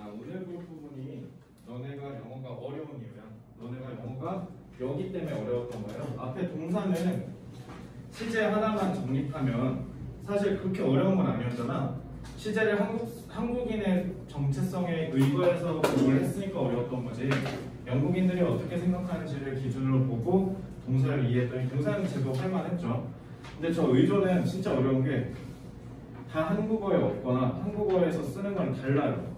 자, 오늘 볼 부분이 너네가 영어가 어려운 이유야. 너네가 영어가 여기 때문에 어려웠던 거예요. 앞에 동사는 시제 하나만 정립하면 사실 그렇게 어려운 건 아니었잖아. 시제를 한국, 한국인의 정체성에 의거해서 공부를 했으니까 어려웠던 거지. 영국인들이 어떻게 생각하는지를 기준으로 보고 동사를 이해했더니 동사는 제법 할만했죠. 근데 저 의존은 진짜 어려운 게 다 한국어에 없거나 한국어에서 쓰는 건 달라요.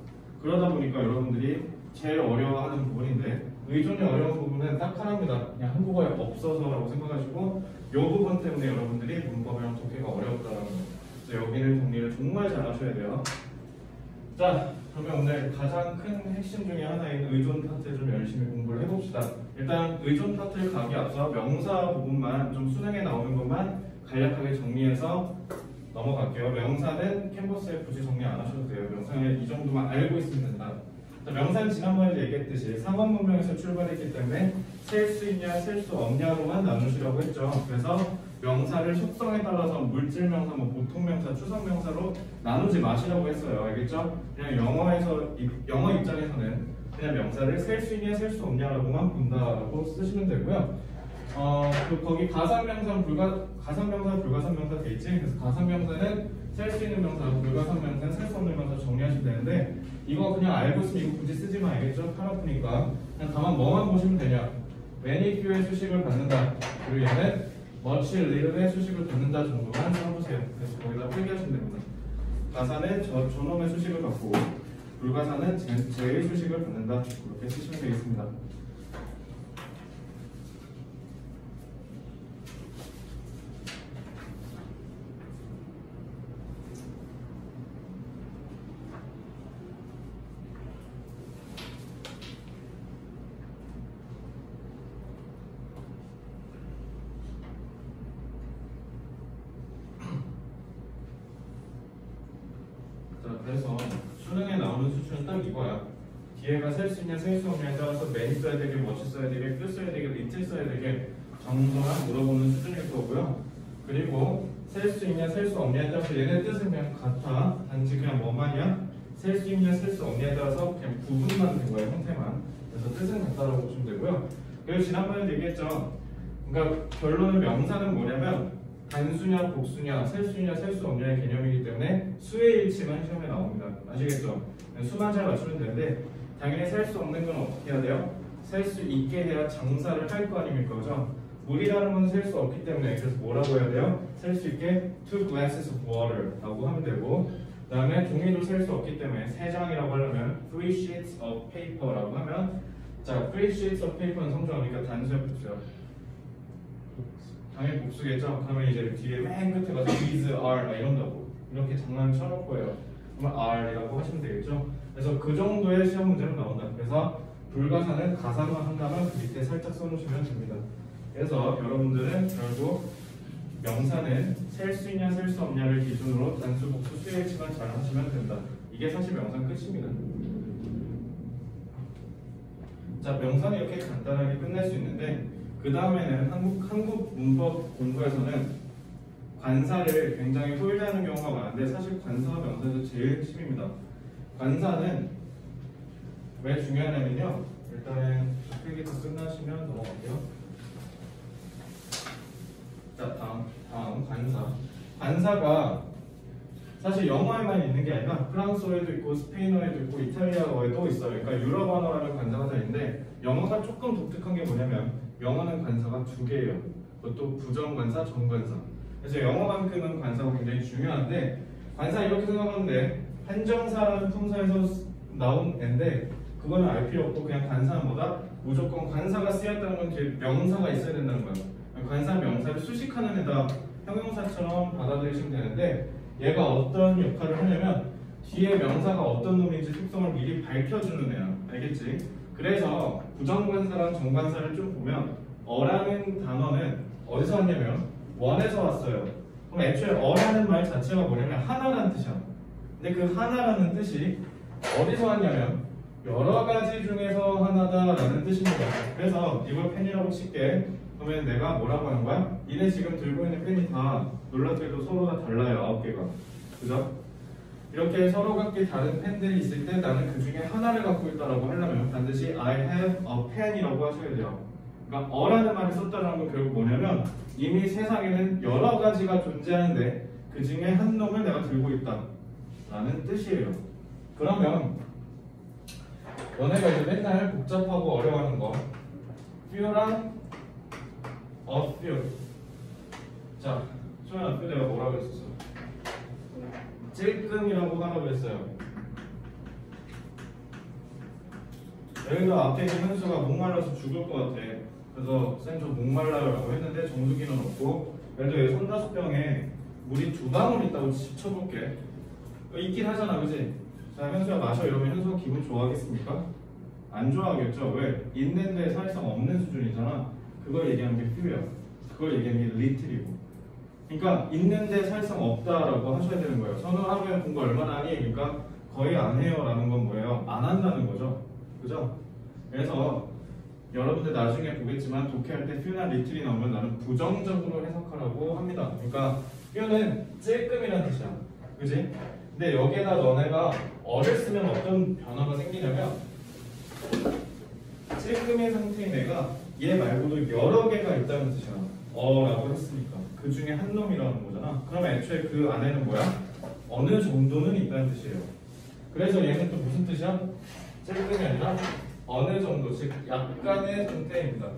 그러다 보니까 여러분들이 제일 어려워하는 부분인데 의존이 어려운 부분은 딱 하나입니다. 그냥 한국어에 없어서라고 생각하시고 이 부분 때문에 여러분들이 문법이랑 독해가 어렵다는 거. 그래서 여기는 정리를 정말 잘 하셔야 돼요. 자, 그러면 오늘 가장 큰 핵심 중에 하나인 의존 파트 좀 열심히 공부를 해봅시다. 일단 의존 파트를 가기 앞서 명사 부분만 좀 수능에 나오는 것만 간략하게 정리해서 넘어갈게요. 명사는 캔버스에 굳이 정리 안 하셔도 돼요. 명사는 이 정도만 알고 있으면 된다. 자, 명사는 지난번에 얘기했듯이 상원 문명에서 출발했기 때문에 셀 수 있냐, 셀 수 없냐로만 나누시라고 했죠. 그래서 명사를 속성에 따라서 물질 명사, 뭐 보통 명사, 추상 명사로 나누지 마시라고 했어요. 알겠죠? 그냥 영어에서 이- 영어 입장에서는 그냥 명사를 셀 수 있냐, 셀 수 없냐라고만 본다라고 쓰시면 되고요. 어, 그 거기 가상명사, 불가 가상명사, 불가상명사 돼 있지. 그래서 가상명사는 셀 수 있는 명사, 불가상명사는 셀 수 없는 명사 정리하시면 되는데 이거 그냥 알고 있으면 이거 굳이 쓰지? 팔 아프니까 그냥 다만 뭐만 보시면 되냐? many few의 수식을 받는다. 그리고 얘는 much little의 수식을 받는다 정도만 써보세요. 그래서 거기다 필기하시면 됩니다. 가사는 저, 저놈의 수식을 받고 불가사는 제, 제의 수식을 받는다. 그렇게 쓰시면 되겠습니다. 자, 그래서 수능에 나오는 수준은 딱 이거야. 뒤에가 셀 수 있냐, 셀 수 없냐에 따라서 매니 써야 되게, 멋지 써야 되게, 끝 써야 되게, 리틀 써야 되게 정도만 물어보는 수준일 거고요. 그리고 셀 수 있냐, 셀 수 없냐에 따라서 얘네 뜻은 그냥 같아. 단지 그냥 뭐만이야? 셀 수 있냐, 셀 수 없냐에 따라서 그냥 부분만 된 거예요, 형태만. 그래서 뜻은 같다라고 보시면 되고요. 그리고 지난번에 얘기했죠. 그러니까 결론은 명사는 뭐냐면 단수냐 복수냐 셀 수 있냐 셀 수 없냐의 개념이기 때문에 수의 일치만 시험에 나옵니다. 아시겠죠? 수만 잘 맞추면 되는데 당연히 셀 수 없는 건 어떻게 해야 돼요? 셀 수 있게 해야 장사를 할 거 아닙니까? 그죠? 물이라는 건 셀 수 없기 때문에 그래서 뭐라고 해야 돼요? 셀 수 있게 two glasses of water 라고 하면 되고 그 다음에 종이도 셀 수 없기 때문에 세 장이라고 하려면 three sheets of paper 라고 하면 자 three sheets of paper는 성조하니까 단수야 복수야 당연히 복수겠죠? 그러면 이제 뒤에 맨 끝에 가서 is, are 막 이런다고 이렇게 장난 쳐놓을 거예요. 그러면 are이라고 하시면 되겠죠? 그래서 그 정도의 시험 문제로 나온다. 그래서 불가사는 가사만 한다면 그 밑에 살짝 써놓으시면 됩니다. 그래서 여러분들은 결국 명사는 셀 수 있냐 셀 수 없냐를 기준으로 단수, 복수, 수일치만 잘 하시면 된다. 이게 사실 명사 끝입니다. 자, 명사는 이렇게 간단하게 끝낼 수 있는데 그 다음에는 한국 한국 문법 공부에서는 관사를 굉장히 소홀히하는 경우가 많은데 사실 관사와 명사에서 제일 핵심입니다. 관사는 왜 중요하냐면요. 일단은 필기도 끝나시면 넘어갈게요. 자 다음 다음 관사. 관사가 사실 영어에만 있는 게 아니라 프랑스어에도 있고 스페인어에도 있고 이탈리아어에도 있어요. 그러니까 유럽 언어라는 관사가 다 있는데 영어가 조금 독특한 게 뭐냐면 영어는 관사가 두 개예요. 그것도 부정관사, 정관사. 그래서 영어만큼은 관사가 굉장히 중요한데 관사 이렇게 생각하면 돼. 한정사라는 품사에서 나온 애인데 그거는 알 필요 없고 그냥 관사는 뭐다? 무조건 관사가 쓰였다는 건 명사가 있어야 된다는 거야. 관사 명사를 수식하는 애다 형용사처럼 받아들이시면 되는데 얘가 어떤 역할을 하냐면 뒤에 명사가 어떤 놈인지 특성을 미리 밝혀주는 애야. 알겠지? 그래서 부정관사랑 정관사를 좀 보면 어라는 단어는 어디서 왔냐면 원에서 왔어요. 그럼 애초에 어라는 말 자체가 뭐냐면 하나라는 뜻이야. 근데 그 하나라는 뜻이 어디서 왔냐면 여러 가지 중에서 하나다라는 뜻입니다. 그래서 이걸 펜이라고 칠게. 그러면 내가 뭐라고 하는 거야? 니네 지금 들고 있는 펜이 다 놀랍게도 서로 다 달라요. 아홉 개가. 그죠? 이렇게 서로 각기 다른 펜들이 있을 때 나는 그 중에 하나를 갖고 있다라고 하려면 반드시 I have a pen이라고 하셔야 돼요. 그러니까 어라는 말을 썼다는 건 결국 뭐냐면 이미 세상에는 여러 가지가 존재하는데 그 중에 한 놈을 내가 들고 있다 라는 뜻이에요. 그러면 너네가 이제 맨날 복잡하고 어려워하는 거 few랑 a few 자, 소연아, 그 내가 뭐라고 했었어? 찔끔이라고 하라고 했어요. 여기서 앞에 있는 현수가 목말라서 죽을 것 같아. 그래서 쌤좀 목말라라고 했는데 정수기는 없고 그래도 여기 손다수병에 물이 두 방울 있다고 지쳐볼게. 어, 있긴 하잖아, 그지? 자, 현수야 마셔 이러면 현수가 기분 좋아하겠습니까? 안 좋아하겠죠. 왜? 있는데 사실상 없는 수준이잖아. 그걸 얘기하는 게 퓨야. 그걸 얘기하는 게 리틀이고. 그러니까 있는데 사실상 없다라고 하셔야 되는 거예요. 선우 하루에 공부 얼마나 하니? 그러니까 거의 안 해요라는 건 뭐예요? 안 한다는 거죠. 그죠? 그래서 여러분들 나중에 보겠지만 독해할 때 퓨나 리틀이 나오면 나는 부정적으로 해석하라고 합니다. 그러니까 퓨는 찔끔이라는 뜻이야. 그지? 근데 여기에다 너네가 어를 쓰면 어떤 변화가 생기냐면 찔끔의 상태인 애가 얘 말고도 여러 개가 있다는 뜻이야. 어라고 했으니까. 그 중에 한 놈이라는 거잖아. 그럼 애초에 그 안에는 뭐야? 어느 정도는 있다는 뜻이에요. 그래서 얘는 또 무슨 뜻이야? 찔끔이 아니라 어느 정도, 즉 약간의 상태입니다.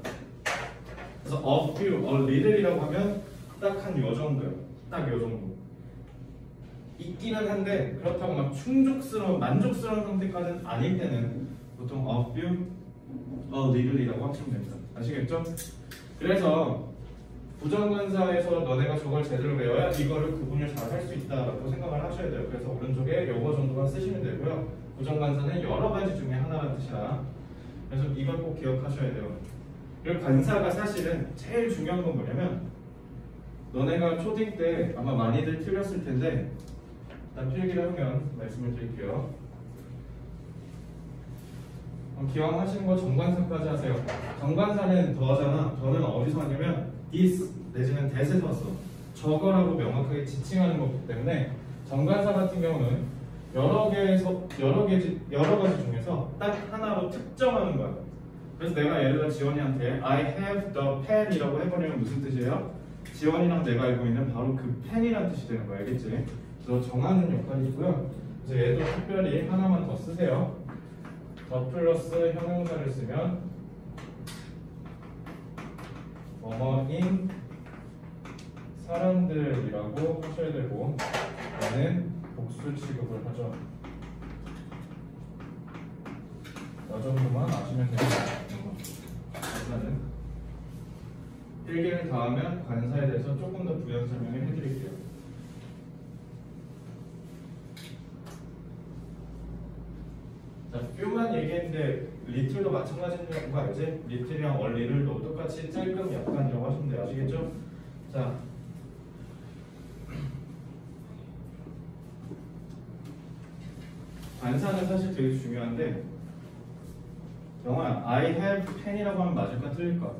그래서 a few, a little이라고 하면 딱 한 요 정도요. 딱 요 정도. 있기는 한데 그렇다고 막 충족스러운, 만족스러운 상태까지는 아닐 때는 보통 a few, a little이라고 하시면 됩니다. 아시겠죠? 그래서 부정관사에서 너네가 저걸 제대로 외워야 이거를 구분을 잘 할 수 있다라고 생각을 하셔야 돼요. 그래서 오른쪽에 요거 정도만 쓰시면 되고요. 부정관사는 여러 가지 중에 하나라는 뜻이야. 그래서 이걸 꼭 기억하셔야 돼요. 그리고 관사가 사실은 제일 중요한 건 뭐냐면 너네가 초딩 때 아마 많이들 틀렸을 텐데 일단 필기를 하면 말씀을 드릴게요. 기왕 하시는 거 정관사까지 하세요. 정관사는 더하잖아. 더는 어디서 하냐면 this 내지는 왔어. 저거라고 명확하게 지칭하는 거기 때문에 정관사 같은 경우는 여러 개에서 여러 개 여러 가지 중에서 딱 하나로 특정하는 거야. 그래서 내가 예를 들어 지원이한테 I have the pen이라고 해버리면 무슨 뜻이에요? 지원이랑 내가 알고 있는 바로 그 펜이라는 뜻이 되는 거야, 알겠지? 그래서 정하는 역할이 있고요. 그래서 얘도 특별히 하나만 더 쓰세요. 더 플러스 형용사를 쓰면 뭐뭐인 사람들이라고 하셔야 되고 얘는 복수 취급을 하죠. 이 정도만 아시면 됩니다. 관사는 일개를 더하면 관사에 대해서 조금 더 부연 설명을 해드릴게요. 자, 뷰만 얘기했는데 리틀도 마찬가지인 거 알지? 리틀이랑 원리를 너 똑같이 찔끔 약간이라고 하시면 돼요. 아시겠죠? 자, 관사는 사실 되게 중요한데 영어 I have pen이라고 하면 맞을까 틀릴까?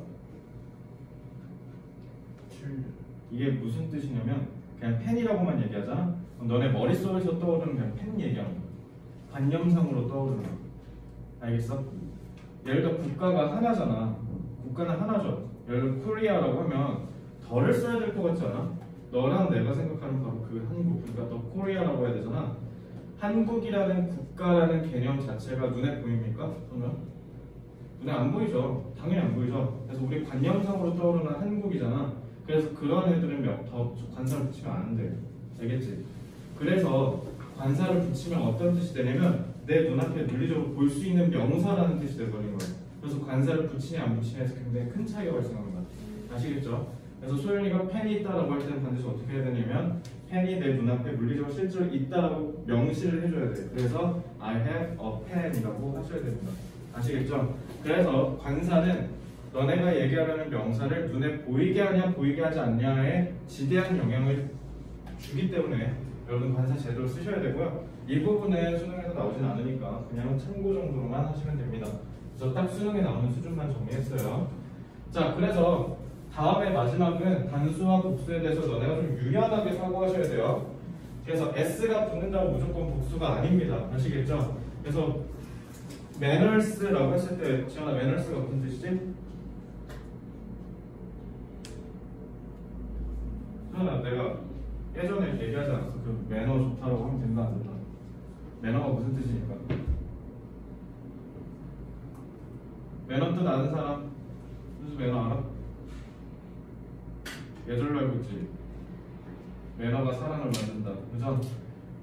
이게 무슨 뜻이냐면 그냥 펜이라고만 얘기하잖아. 너네 머릿속에서 떠오르는 그냥 펜 얘기하는 거야. 관념상으로 떠오르는 거야. 알겠어? 예를 들어 국가가 하나잖아. 국가는 하나죠. 예를 들어 Korea라고 하면 the를 써야 될 것 같지 않아? 너랑 내가 생각하는 바로 그 한국, 그러니까 the Korea라고 해야 되잖아. 한국이라는 국가라는 개념 자체가 눈에 보입니까? 그러면 눈에 안 보이죠. 당연히 안 보이죠. 그래서 우리 관념상으로 떠오르는 한국이잖아. 그래서 그런 애들은 몇, 더 관사를 붙이면 안 돼. 알겠지? 그래서 관사를 붙이면 어떤 뜻이 되냐면 내 눈앞에 물리적으로 볼 수 있는 명사라는 뜻이 되버린 거예요. 그래서 관사를 붙이냐 안 붙이냐에서 굉장히 큰 차이가 발생합니다. 아시겠죠? 그래서 소연이가 펜이 있다라고 할 때는 반드시 어떻게 해야 되냐면 펜이 내 눈앞에 물리적으로 실제로 있다라고 명시를 해줘야 돼요. 그래서 I have a pen이라고 하셔야 됩니다. 아시겠죠? 그래서 관사는 너네가 얘기하려는 명사를 눈에 보이게 하냐 보이게 하지 않냐에 지대한 영향을 주기 때문에 여러분 관사 제대로 쓰셔야 되고요. 이 부분은 수능에서 나오진 않으니까 그냥 참고 정도로만 하시면 됩니다. 그래서 딱 수능에 나오는 수준만 정리했어요. 자, 그래서 다음에 마지막은 단수와 복수에 대해서 너네가 좀 유연하게 사고하셔야 돼요. 그래서 s가 붙는다고 무조건 복수가 아닙니다. 아시겠죠? 그래서 매너스라고 했을 때 지원아 매너스가 무슨 뜻이지? 지원아 내가 예전에 얘기하지 않았어? 그 매너 좋다라고 하면 된다 안 된다? 매너가 무슨 뜻이니까? 매너 뜻 아는 사람? 무슨 매너 알아? 예절로 알고 있지? 매너가 사랑을 만든다. 그죠?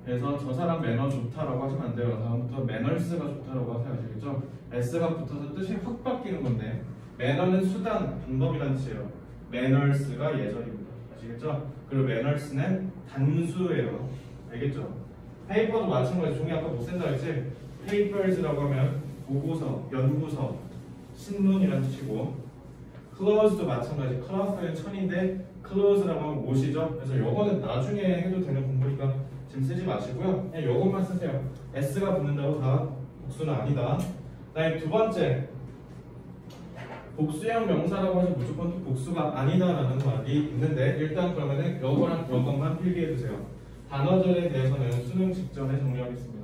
그래서 저 사람 매너 좋다라고 하시면 안 돼요. 다음부터 매너스가 좋다라고 하세요. 아시겠죠? S가 붙어서 뜻이 확 바뀌는 건데 매너는 수단, 방법이라는 뜻이에요. 매너스가 예절입니다. 아시겠죠? 그리고 매너스는 단수예요. 알겠죠? 페이퍼도 마찬가지 종이 아까 못 쓴다 했지? 페이퍼즈라고 하면 보고서, 연구서, 신문이라는 뜻이고 close도 마찬가지. 클라스는 천인데 close라고 하면 옷이죠. 그래서 요거는 나중에 해도 되는 공부니까 지금 쓰지 마시고요. 그냥 요것만 쓰세요. S가 붙는다고 다 복수는 아니다. 그다음에 두 번째 복수형 명사라고 해서 무조건 또 복수가 아니다라는 말이 있는데 일단 그러면은 요거랑 요것만 필기해 두세요. 단어들에 대해서는 수능 직전에 정리하겠습니다.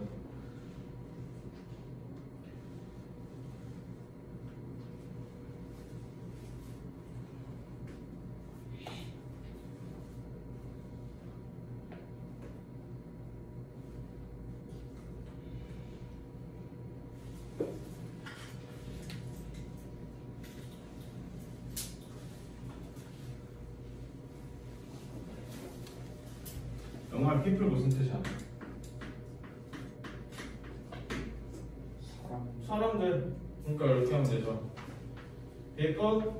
영화 people 무슨 뜻이야? 사람들 그러니까 이렇게 하면 되죠. People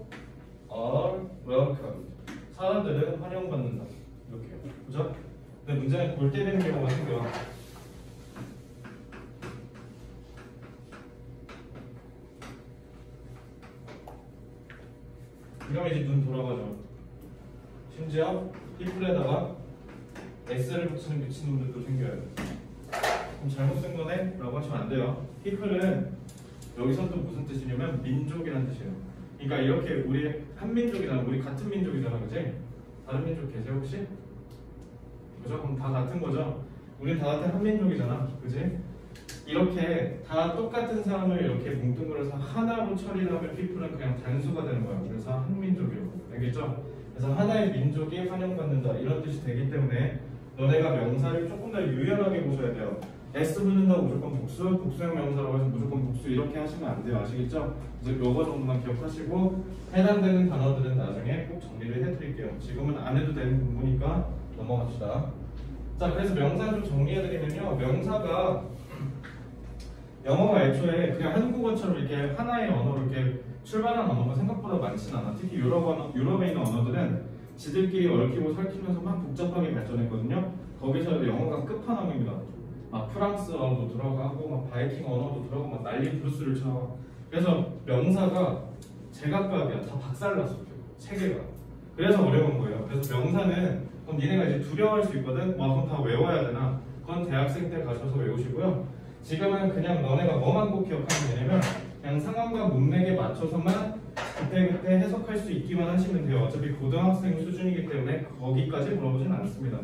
are welcome. 사람들은 환영받는다. 이렇게요. 그죠? 근데 문제는 골 때리는 경우가 생겨요. 이러면 이제 눈 돌아가죠. 심지어 people에다가 S를 붙이는 미친놈들도 생겨요. 그럼 잘못 쓴 거네? 라고 하시면 안 돼요. people은 여기서 또 무슨 뜻이냐면 민족이라는 뜻이에요. 그러니까 이렇게 우리 한민족이잖아. 우리 같은 민족이잖아. 그지? 다른 민족 계세요 혹시? 그죠? 그럼 다 같은 거죠? 우린 다 같은 한민족이잖아. 그지? 이렇게 다 똑같은 사람을 이렇게 뭉뚱그려서 하나로 처리를 하면 people은 그냥 단수가 되는 거예요. 그래서 한민족이라고. 알겠죠? 그래서 하나의 민족이 환영받는다. 이런 뜻이 되기 때문에 너네가 명사를 조금 더 유연하게 보셔야 돼요. S 붙는다고 무조건 복수, 복수형 명사라고 해서 무조건 복수 이렇게 하시면 안 돼요. 아시겠죠? 그래서 요거 정도만 기억하시고 해당되는 단어들은 나중에 꼭 정리를 해드릴게요. 지금은 안 해도 되는 부분이니까 넘어갑시다. 자, 그래서 명사 좀 정리해드리면요. 명사가 영어가 애초에 그냥 한국어처럼 이렇게 하나의 언어로 이렇게 출발한 언어가 생각보다 많지는 않아. 특히 유럽 언어, 유럽에 있는 언어들은 지들끼리 얽히고 설키면서 막 복잡하게 발전했거든요. 거기서 영어가 끝판왕입니다. 막 프랑스어도 들어가고 막 바이킹 언어도 들어가고 막 난리 브루스를 쳐. 그래서 명사가 제각각이야. 다 박살났어. 체계가. 그래서 어려운 거예요. 그래서 명사는 그럼 니네가 이제 두려워할 수 있거든. 와 그럼 다 외워야 되나? 그건 대학생 때 가셔서 외우시고요. 지금은 그냥 너네가 뭐만 꼭 기억하면 되냐면 그냥 상황과 문맥에 맞춰서만 그때그때 해석할 수 있기만 하시면 돼요. 어차피 고등학생 수준이기 때문에 거기까지 물어보진 않습니다.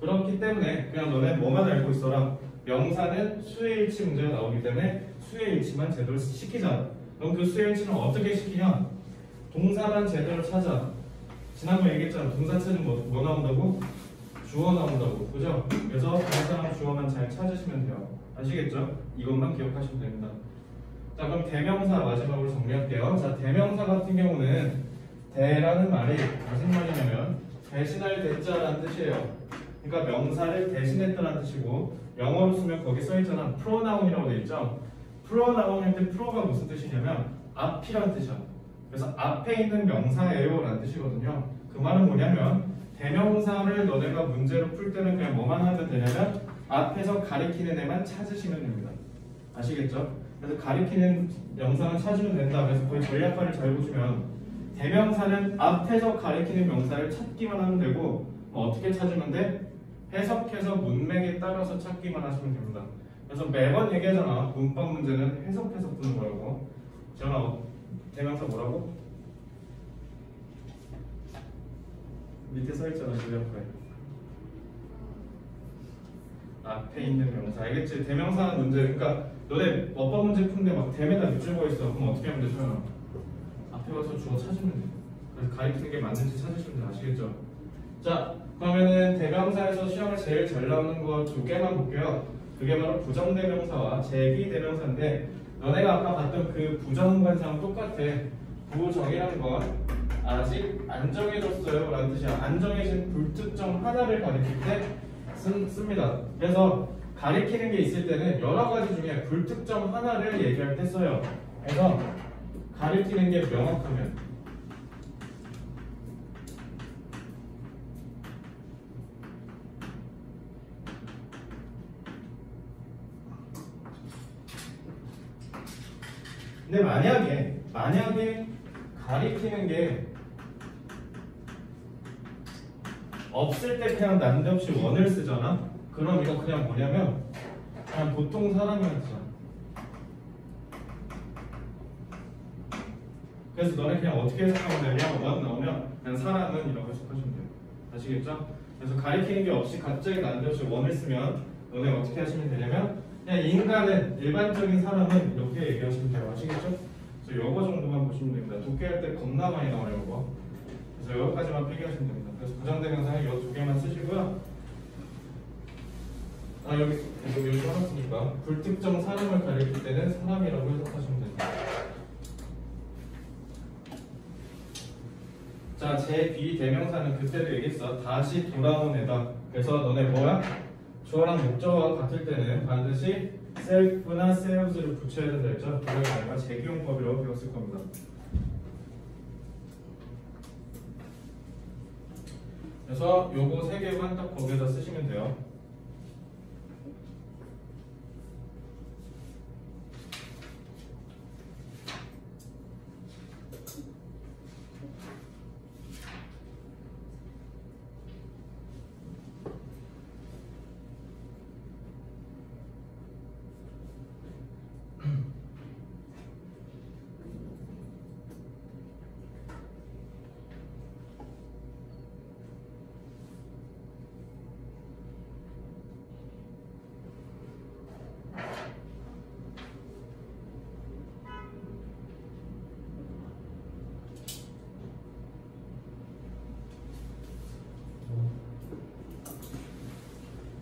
그렇기 때문에 그냥 너네 뭐만 알고 있어라. 명사는 수의 일치 문제가 나오기 때문에 수의 일치만 제대로 시키자. 그럼 그 수의 일치는 어떻게 시키냐? 동사만 제대로 찾아. 지난번에 얘기했잖아. 동사 찾으면 뭐, 뭐 나온다고? 주어 나온다고. 그죠? 그래서 동사랑 주어만 잘 찾으시면 돼요. 아시겠죠? 이것만 기억하시면 됩니다. 자 그럼 대명사 마지막으로 정리할게요. 자 대명사 같은 경우는 대라는 말이 무슨 말이냐면 대신할 대자라는 뜻이에요. 그러니까 명사를 대신했다는 뜻이고 영어로 쓰면 거기 써있잖아 프로나운이라고 돼 있죠. 프로나운 할때 프로가 무슨 뜻이냐면 앞이라는 뜻이야. 그래서 앞에 있는 명사예요 라는 뜻이거든요. 그 말은 뭐냐면 대명사를 너네가 문제로 풀 때는 그냥 뭐만 하면 되냐면 앞에서 가리키는 애만 찾으시면 됩니다. 아시겠죠? 그래서 가리키는 영상을 찾으면 된다. 그래서 거의 전략화를 잘 보시면 대명사는 앞에서 가리키는 명사를 찾기만 하면 되고 뭐 어떻게 찾으면 돼? 해석해서 문맥에 따라서 찾기만 하시면 됩니다. 그래서 매번 얘기하잖아. 문법 문제는 해석해서 푸는 거라고. 전화 대명사 뭐라고? 밑에 써있잖아. 전략화에. 앞에 있는 명사 알겠지? 대명사 문제 그러니까 너네 어법 문제 푼데 막 대매다 밑줄 거 있어 그럼 어떻게 하면 돼 소연아? 앞에 가서 주어 찾으면 돼 그래서 가리키는 게 맞는지 찾으시면 돼 아시겠죠? 자 그러면은 대명사에서 시험에 제일 잘 나오는 거 두 개만 볼게요. 그게 바로 부정대명사와 제기대명사인데 너네가 아까 봤던 그 부정관사랑 똑같아. 부정이라는 건 아직 안 정해졌어요. 라는 뜻이야. 안 정해진 불특정 하나를 가리킬 때 쓴, 씁니다. 그래서 가리키는 게 있을 때는 여러 가지 중에 불특정 하나를 얘기할 때 써요. 그래서 가리키는 게 명확하면 근데 만약에 만약에 가리키는 게 없을 때 그냥 난데없이 원을 쓰잖아. 그럼 이거 그냥 뭐냐면 그냥 보통 뜻이야. 그래서 너네 그냥 어떻게 되냐? 원 나오면 그냥 사람은 이라고 해석하시면 돼요. 아시겠죠? 그래서 가리키는 게 없이 갑자기 난데없이 원을 쓰면 너네 어떻게 하시면 되냐면 그냥 인간은 일반적인 사람은 이렇게 얘기하시면 돼요. 아시겠죠? 그래서 요거 정도만 보시면 됩니다. 독해할 때 겁나 많이 나와요, 요거. 그래서 여기까지만 필기하시면 됩니다. 그래서 부정대명사는 이 두 개만 쓰시고요. 아 여기 여기 여기 써놨으니까 불특정 사람을 가리킬 때는 사람이라고 해석하시면 됩니다. 자, 제 비대명사는 그때도 얘기했어. 다시 돌아온 애다. 그래서 너네 뭐야? 주어랑 목적어가 같을 때는 반드시 self나 selves를 붙여야 된다 했죠? 그걸 저희가 재기용법이라고 배웠을 겁니다. 그래서 요거 세 개만 딱 거기에다 쓰시면 돼요.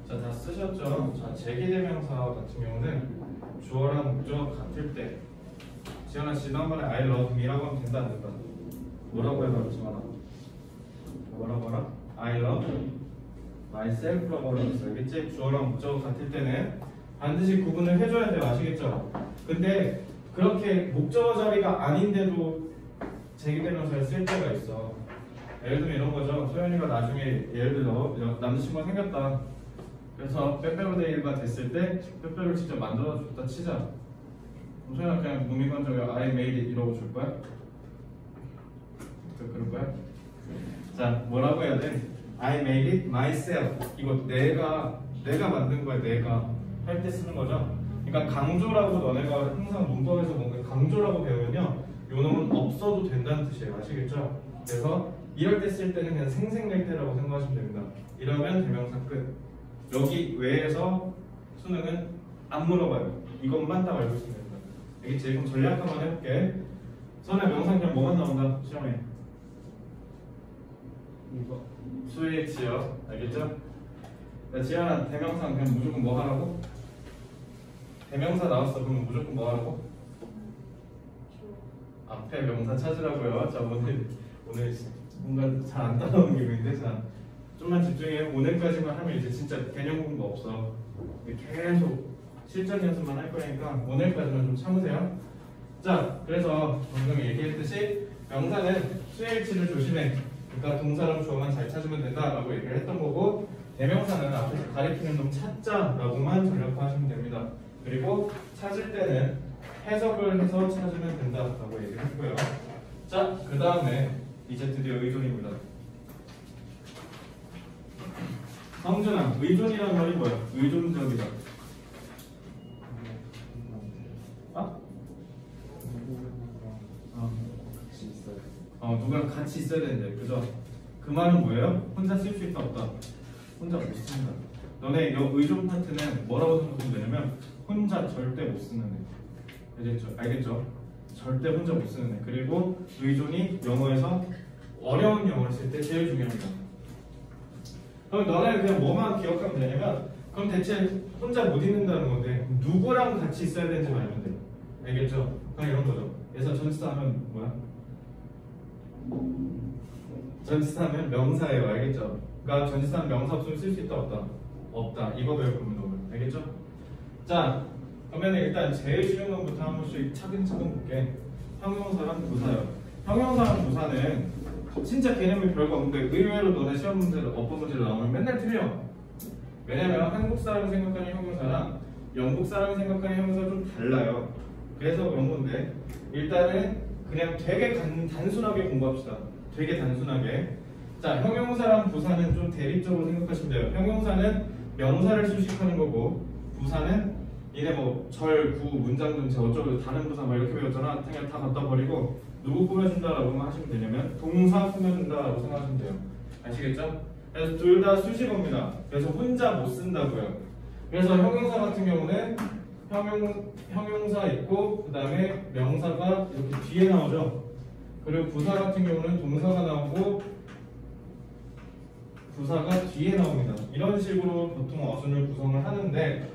자, 다 쓰셨죠? 자, 제기대명사 같은 경우는 주어랑 목적어 같을 때 지현아 지난번에 I love me라고 하면 된다 안 된다? 뭐라고 해봐 지현아 뭐라고 하라? I love myself라고 하면서 알겠지? 주어랑 목적어 같을 때는 반드시 구분을 해줘야 돼요 아시겠죠? 근데 그렇게 목적어 자리가 아닌데도 제기대명사를 쓸 때가 있어 예를 들면 이런 거죠 소연이가 나중에 예를 들어 남자친구가 생겼다 그래서 빼빼로데이가 됐을 때 빼빼로를 직접 만들어 줬다 치자 그럼 소연아 그냥 무미건적으로 I made it 이러고 줄 거야? 그- 그럴 거야? 자 뭐라고 해야 돼? I made it myself 이거 내가 내가 만든 거야 내가 할 때 쓰는 거죠 그러니까 강조라고 너네가 항상 문법에서 뭔가 강조라고 배우면요 요 놈은 없어도 된다는 뜻이에요 아시겠죠? 그래서 이럴 때 쓸 때는 그냥 생생낼 때라고 생각하시면 됩니다 이러면 대명사 끝 여기 외에서 수능은 안 물어봐요. 이것만 딱 알고 있으면 됩니다. 여기 지금 전략 한번 해볼게. 선의 명상 그냥 뭐만 나온다 시험에? 이거 수의 지역 알겠죠? 야, 지현아 대명사 그냥 무조건 뭐 하라고? 대명사 나왔어. 그러면 무조건 뭐 하라고? 앞에 명사 찾으라고요. 자 오늘 오늘 뭔가 잘 안 따라오는 기분인데 자 좀만 집중해 오늘까지만 하면 이제 진짜 개념 공부 없어 계속 실전 연습만 할 거니까 오늘까지만 좀 참으세요 자 그래서 방금 얘기했듯이 명사는 수일치를 조심해 그러니까 동사랑 주어만 잘 찾으면 된다 라고 얘기를 했던 거고 대명사는 앞에서 가리키는 놈 찾자 라고만 전략화하시면 됩니다. 그리고 찾을 때는 해석을 해서 찾으면 된다 라고 얘기를 했고요. 자, 그 다음에 이제 드디어 의존입니다. 성준아, 의존이란 말이 뭐야? 의존적이다. 아? 어. 어, 누구랑 같이 있어야 되는데, 그죠? 그 말은 뭐예요? 혼자 쓸 수 있다 없다? 혼자 못 씁니다. 너네 여 의존 파트는 뭐라고 생각하면 되냐면 혼자 절대 못 쓰는 애. 알겠죠? 알겠죠? 절대 혼자 못 쓰는 애. 그리고 의존이 영어에서 어려운 영어를 쓸 때 제일 중요합니다. 그럼 너네 그냥 뭐만 기억하면 되냐면 그럼 대체 혼자 못 읽는다는 건데 누구랑 같이 있어야 되는지 알면 돼. 알겠죠? 그냥 이런 거죠. 그래서 전치사 하면 뭐야? 전치사 하면 명사예요. 알겠죠? 그러니까 전치사는 명사 없으면 쓸 수 있다 없다? 없다. 이거 겁니다. 오늘. 알겠죠? 자, 그러면 일단 제일 쉬운 것부터 한 번씩 차근차근 볼게. 형용사랑 부사요. 형용사랑 부사는 진짜 개념이 별거 없는데 의외로 너네 시험 문제를 어법 문제를 나오면 맨날 틀려. 왜냐면 한국 사람이 생각하는 형용사랑 영국 사람이 생각하는 형용사가 좀 달라요. 그래서 그런 건데 일단은 그냥 되게 간- 단순하게 공부합시다. 되게 단순하게. 자, 형용사랑 부사는 좀 대립적으로 생각하시면 돼요. 형용사는 명사를 수식하는 거고 부사는 이게 뭐 절, 구, 문장 전체 어쩌고 다른 부사 막 이렇게 배웠잖아. 그냥 다 갖다 버리고 누구 꾸며준다라고만 하시면 되냐면 동사 꾸며준다라고 생각하시면 돼요. 아시겠죠? 그래서 둘 다 수식어입니다. 그래서 혼자 못 쓴다고요. 그래서 형용사 같은 경우는 형용, 형용사 있고 그 다음에 명사가 이렇게 뒤에 나오죠. 그리고 부사 같은 경우는 동사가 나오고 부사가 뒤에 나옵니다. 이런 식으로 보통 어순을 구성을 하는데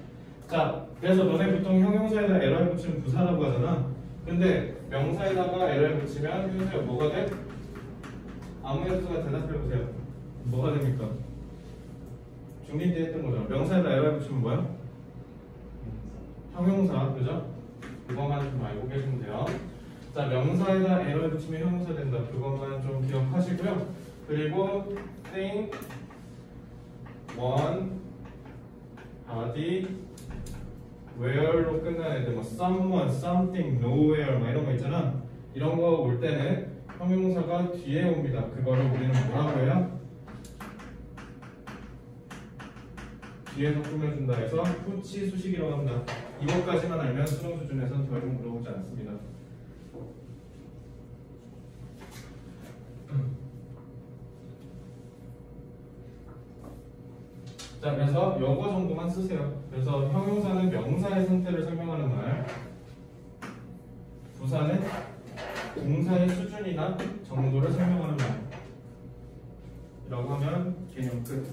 자 그래서 너네 보통 형용사에다 LR 붙이면 부사라고 하잖아. 근데 명사에다가 LR 붙이면 현재 뭐가 돼? 아무 약수가 대답해 보세요. 뭐가 됩니까? 중립 때 했던 거죠. 명사에다 LR 붙이면 뭐야? 형용사 그죠? 그것만 좀 알고 계시면 돼요. 자 명사에다 LR 붙이면 형용사 된다. 그것만 좀 기억하시고요. 그리고 thing, one, body, where로 끝나는 애들 뭐 someone, something, nowhere 막 이런 거 있잖아. 이런 거 올 때는 형용사가 뒤에 옵니다. 그거를 우리는 뭐라고 해요? 뒤에서 꾸며준다 해서 후치 수식이라고 합니다. 이것까지만 알면 수능 수준에서는 더 이상 물어보지 않습니다. 자, 그래서 요거 정도만 쓰세요. 그래서 형용사는 명사의 상태를 설명하는 말, 부사는 동사의 수준이나 정도를 설명하는 말. 이라고 하면 개념 끝.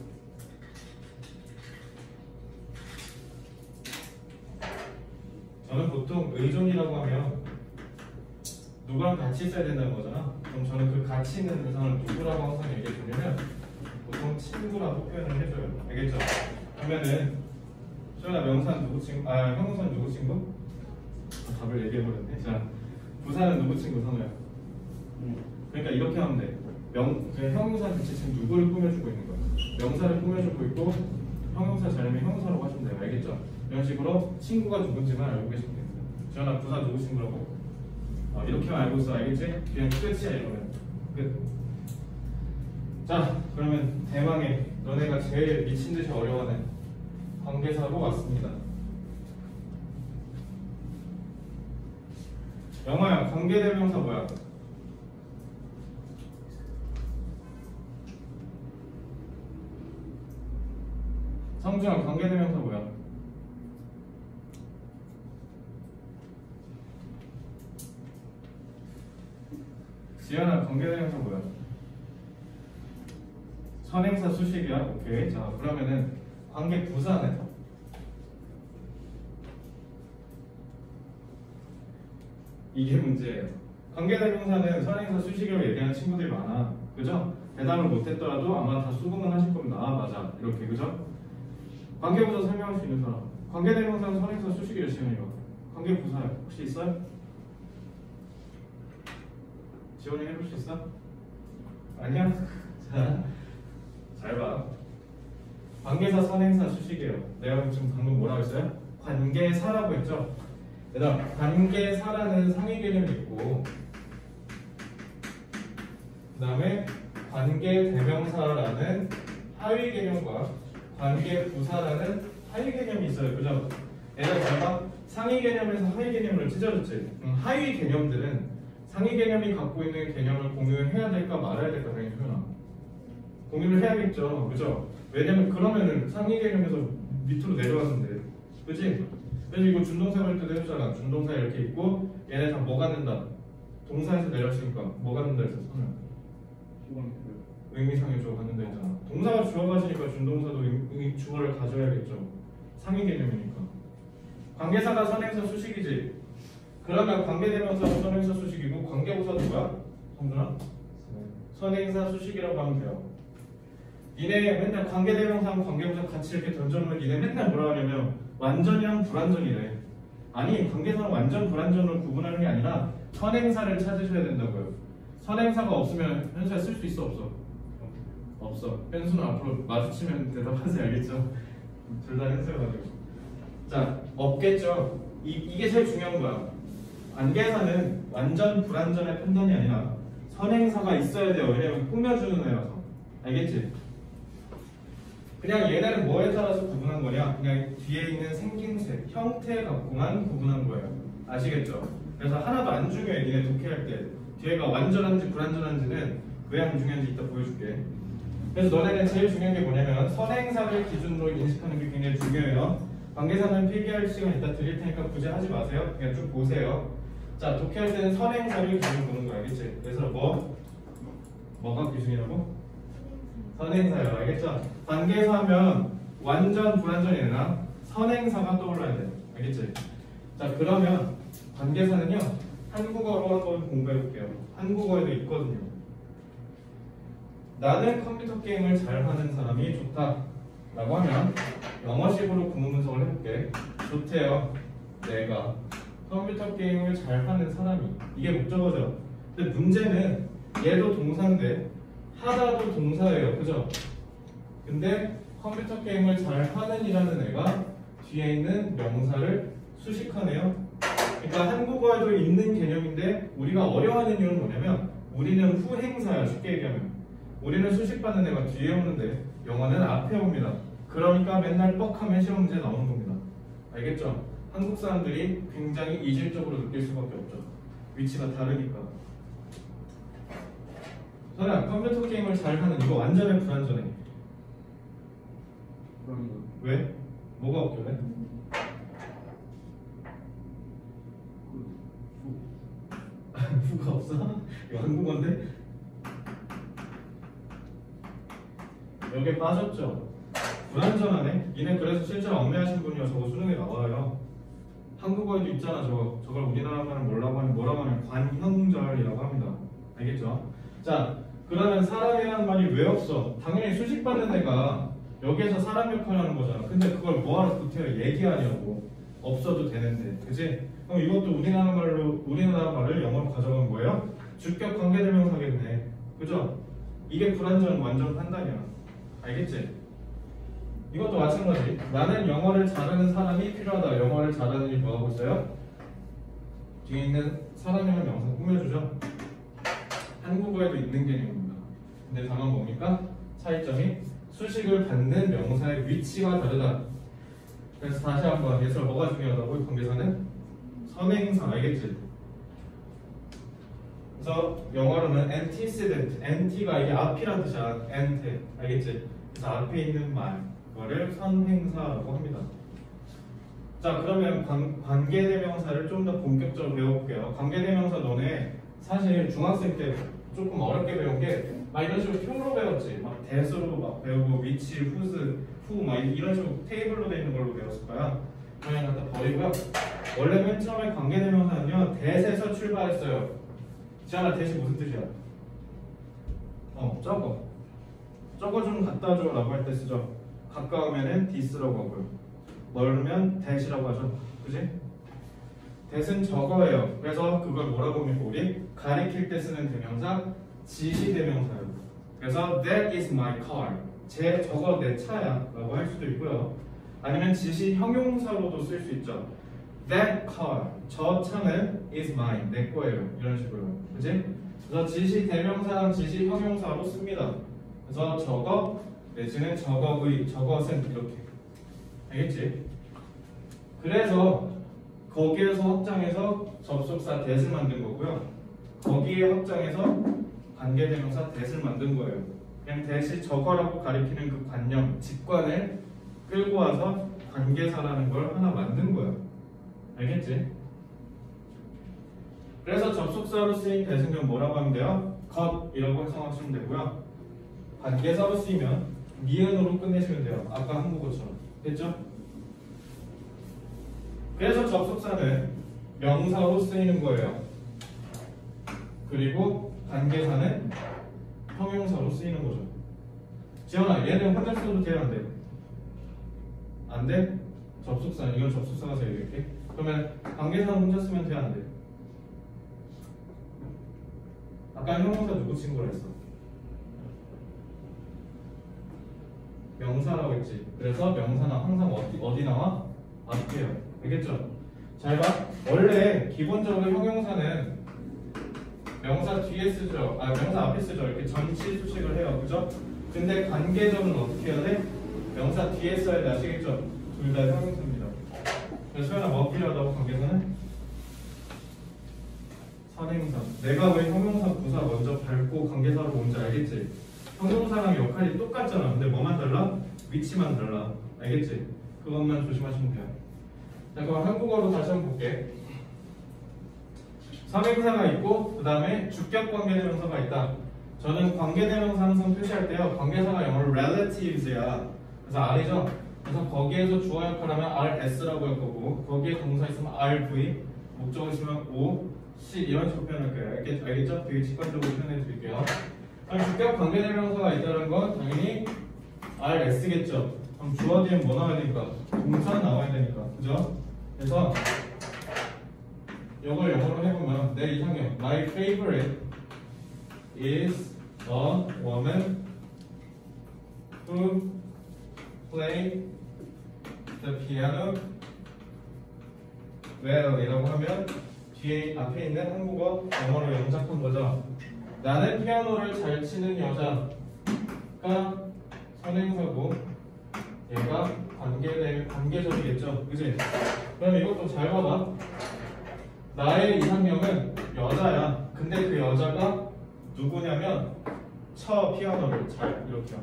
저는 보통 의존이라고 하면 누구랑 같이 있어야 된다는 거잖아. 그럼 저는 그 같이 있는 대상을 누구라고 항상 얘기해 주냐면 보통 친구라고 표현을 해줘요. 알겠죠? 그러면은 소연아 명사는 누구 친구? 아 형용사는 누구 친구? 아, 답을 얘기해 버렸네. 자 부사는 누구 친구 선우야? 그러니까 이렇게 하면 돼. 명, 그 형용사 대체 지금 누구를 꾸며주고 있는 거야? 명사를 꾸며주고 있고 형용사 자리면 형용사라고 하시면 돼요. 알겠죠? 이런 식으로 친구가 누군지만 알고 계시면 됩니다. 지현아 부사 누구 친구라고? 어, 이렇게만 알고 있어. 알겠지? 그냥 끝이야 이러면. 끝. 자, 그러면 대망의 너네가 제일 미친 듯이 어려워하는 관계사로 왔습니다. 영화야, 관계대명사 뭐야? 성주야, 관계대명사 뭐야? 지연아, 관계대명사 뭐야? 선행사 수식이야. 오케이. 자, 그러면은 관계 부사는 이게 문제예요. 관계대명사는 선행사 수식이라고 얘기하는 친구들이 많아. 그죠? 대답을 못했더라도 아마 다 수긍은 하실 겁니다. 아, 맞아. 이렇게. 그죠? 관계부사 설명할 수 있는 사람. 관계대명사는 선행사 수식이래, 지원이가. 관계부사 혹시 있어요? 지원이 해볼 수 있어? 아니야? 자, 잘 봐. 관계사 선행사 수식이에요. 내가 지금 방금 뭐라고 했어요? 관계사라고 했죠? 얘들아, 관계사라는 상위 개념이 있고 그 다음에 관계 대명사라는 하위 개념과 관계 부사라는 하위 개념이 있어요. 그죠? 제가 상위 개념에서 하위 개념을 찢어졌지. 음, 하위 개념들은 상위 개념이 갖고 있는 개념을 공유해야 될까 말아야 될까 당연히 공유를 해야겠죠. 그죠? 왜냐면 그러면은 상위 개념에서 밑으로 내려왔는데, 그지? 그래서 이거 준동사 할 때도 했잖아. 준동사 이렇게 있고 얘네 다뭐 갖는다. 동사에서 내려왔으니까 뭐 갖는다 했어. 선은 의미상의 주어 갖는다 했잖아. 동사가 주어 가지니까 준동사도 의- 의- 주어를 가져야겠죠. 상위 개념이니까. 관계사가 선행사 수식이지. 그러면 관계대명사 선행사 수식이고 관계부사도 뭐야? 성준아? 선행사 수식이라고 하면 돼요. 니네 맨날 관계대명사랑 관계부사 같이 이렇게 던져놓으면 니네 맨날 뭐라 하냐면 완전이랑 불완전이래. 아니 관계사는 완전 불완전으로 구분하는 게 아니라 선행사를 찾으셔야 된다고요. 선행사가 없으면 현수야 쓸 수 있어 없어? 없어. 현수는 앞으로 마주치면 대답하세요 알겠죠? 둘 다 현수여가지고. 자 없겠죠. 이, 이게 제일 중요한 거야. 관계사는 완전 불완전의 판단이 아니라 선행사가 있어야 돼요. 왜냐면 꾸며주는 애라서. 알겠지? 그냥 얘네는 뭐에 따라서 구분한 거냐? 그냥 뒤에 있는 생김새, 형태 갖고만 구분한 거예요. 아시겠죠? 그래서 하나도 안 중요해. 니네 독해할 때. 뒤에가 완전한지 불완전한지는 왜 안 중요한지 이따 보여줄게. 그래서 너네는 제일 중요한 게 뭐냐면 선행사를 기준으로 인식하는 게 굉장히 중요해요. 관계사는 필기할 시간 이따 드릴 테니까 굳이 하지 마세요. 그냥 쭉 보세요. 자, 독해할 때는 선행사를 기준으로 보는 거야. 알겠지? 그래서 뭐? 뭐가 기준이라고? 선행사요. 알겠죠? 관계사면 완전 불완전이 되나? 선행사가 떠올라야 돼. 알겠지? 자, 그러면 관계사는요. 한국어로 한번 공부해 볼게요. 한국어에도 있거든요. 나는 컴퓨터 게임을 잘하는 사람이 좋다. 라고 하면 영어식으로 구문 분석을 해볼게. 좋대요. 내가 컴퓨터 게임을 잘하는 사람이 이게 목적어죠. 근데 문제는 얘도 동사인데 하다도 동사예요. 그죠? 근데 컴퓨터 게임을 잘 하는 이라는 애가 뒤에 있는 명사를 수식하네요. 그러니까 한국어에도 있는 개념인데 우리가 어려워하는 이유는 뭐냐면 우리는 후행사야 쉽게 얘기하면 우리는 수식받는 애가 뒤에 오는데 영어는 앞에 옵니다. 그러니까 맨날 뻑하면 시험 문제 나오는 겁니다. 알겠죠? 한국 사람들이 굉장히 이질적으로 느낄 수밖에 없죠. 위치가 다르니까. 선아 컴퓨터 게임을 잘 하는 이거 완전히 불완전해. 왜? 뭐가 없길래? 후가 없어? 이거 한국어인데? 여기에 빠졌죠? 불완전하네? 니네 그래서 실제로 얽매하신 분이요 저거 수능에 나와요 한국어에도 있잖아 저거 저걸 우리나라 말은 뭐라고 하면 뭐라고 하면 관형절이라고 합니다 알겠죠? 자 그러면 사람이라는 말이 왜 없어? 당연히 수식받는 애가 여기에서 사람 역할을 하는 거잖아 근데 그걸 뭐하러 구태여 얘기하냐고 없어도 되는데 그지? 그럼 이것도 우리나라 말로 우리나라 말을 영어로 가져간 거예요? 주격 관계대명사겠네 그죠? 이게 불완전 완전 판단이야 알겠지? 이것도 마찬가지. 나는 영어를 잘하는 사람이 필요하다. 영어를 잘하는 일뭐 하고 있어요? 뒤에 있는 사람이라는 명사 꾸며주죠. 한국어에도 있는 개념입니다. 근데 다만 뭡니까? 차이점이 수식을 받는 명사의 위치가 다르다. 그래서 다시 한번 예설 뭐가 중요하다고 관계사는 선행사 알겠지? 그래서 영어로는 antecedent, ante가 이게 앞이란 뜻이야. ante 알겠지? 그래서 앞에 있는 말 거를 선행사라고 합니다. 자 그러면 관, 관계대명사를 좀 더 본격적으로 배워볼게요. 관계대명사 너네 사실 중학생 때 조금 어렵게 배운 게 막 이런 식으로 표로 배웠지. 막 that으로 막 배우고 which, whose, who, 막 이런 식으로 테이블로 돼 있는 걸로 배웠을 거야. 그냥 갖다 버리고요. 원래 맨 처음에 관계대명사는요 대세에서 출발했어요. 지안아 that이 무슨 뜻이야? 어 저거 저거 좀 갖다 줘 라고 할 때 쓰죠. 가까우면은 this라고 하고요. 멀면 that이라고 하죠. 그지? 대는 적어예요. 그래서 그걸 뭐라고 합니까 우리? 가리킬 때 쓰는 대명사 지시 대명사예요. 그래서 that is my car. 제 저거 내 차야 라고 할 수도 있고요. 아니면 지시 형용사로도 쓸 수 있죠. That car. 저 차는 is mine. 내 거예요. 이런 식으로. 그지? 그래서 지시 대명사랑 지시 형용사로 씁니다. 그래서 저거 내지는 저것의 저것은 이렇게 알겠지? 그래서 거기에서 확장해서 접속사 that을 만든 거고요. 거기에 확장해서 관계대명사 that을 만든 거예요. 그냥 대시 저거라고 가리키는 그 관념, 직관을 끌고 와서 관계사라는 걸 하나 만든 거야. 알겠지? 그래서 접속사로 쓰인 대승경 뭐라고 하면 돼요? 겉이라고 해석하시면 되고요. 관계사로 쓰이면 미은으로 끝내시면 돼요. 아까 한국어처럼. 됐죠? 그래서 접속사는 명사로 쓰이는 거예요. 그리고 관계사는 형용사로 쓰이는 거죠. 지원아, 얘는 혼자 써도 돼요, 안 돼? 안 돼? 접속사, 이건 접속사가 돼요, 이렇게. 그러면 관계사는 혼자 쓰면 돼, 안 돼? 아까 형용사 누구 친구라 했어? 명사라고 했지. 그래서 명사는 항상 어디, 어디 나와? 앞에요. 알겠죠? 잘 봐. 원래 기본적으로 형용사는 명사 뒤에 쓰죠. 아, 명사 앞에 쓰죠. 이렇게 전치 수식을 해요. 그죠? 근데 관계적은 어떻게 해야 돼? 명사 뒤에 써야 돼. 아시겠죠? 둘 다 형용사입니다. 그래서 소연아 뭐 필요하다고 관계사는? 선행사. 내가 왜 형용사 부사 먼저 밟고 관계사로 온지 알겠지? 형용사랑 역할이 똑같잖아. 근데 뭐만 달라? 위치만 달라. 알겠지? 그것만 조심하시면 돼요. 자, 그럼 한국어로 다시 한번 볼게. 선행사가 있고 그 다음에 주격 관계대명사가 있다. 저는 관계대명사 항상 표시할 때요. 관계사가 영어로 relatives야. 그래서 R이죠. 그래서 거기에서 주어 역할하면 RS라고 할 거고 거기에 동사 있으면 RV, 목적 있으면 O, C 이런 식으로 표현할 거예요. 알겠, 알겠죠? 되게 직관적으로 표현해 드릴게요. 주격 관계대명사가 있다는 건 당연히 RS겠죠. 그럼 주어 뒤에 뭐 나와야 되니까? 동사 나와야 되니까. 그죠? 그래서 이걸 영어로 해보면 내 이상형. My favorite is a woman who play the piano well 이라고 하면 뒤에 앞에 있는 한국어 영어로 영작한 거죠. 나는 피아노를 잘 치는 여자가 선행사고 얘가 관계 관계적이겠죠. 그지? 그럼 이것도 잘 봐봐 나의 이상형은 여자야. 근데 그 여자가 누구냐면 쳐 피아노를 잘 이렇게요.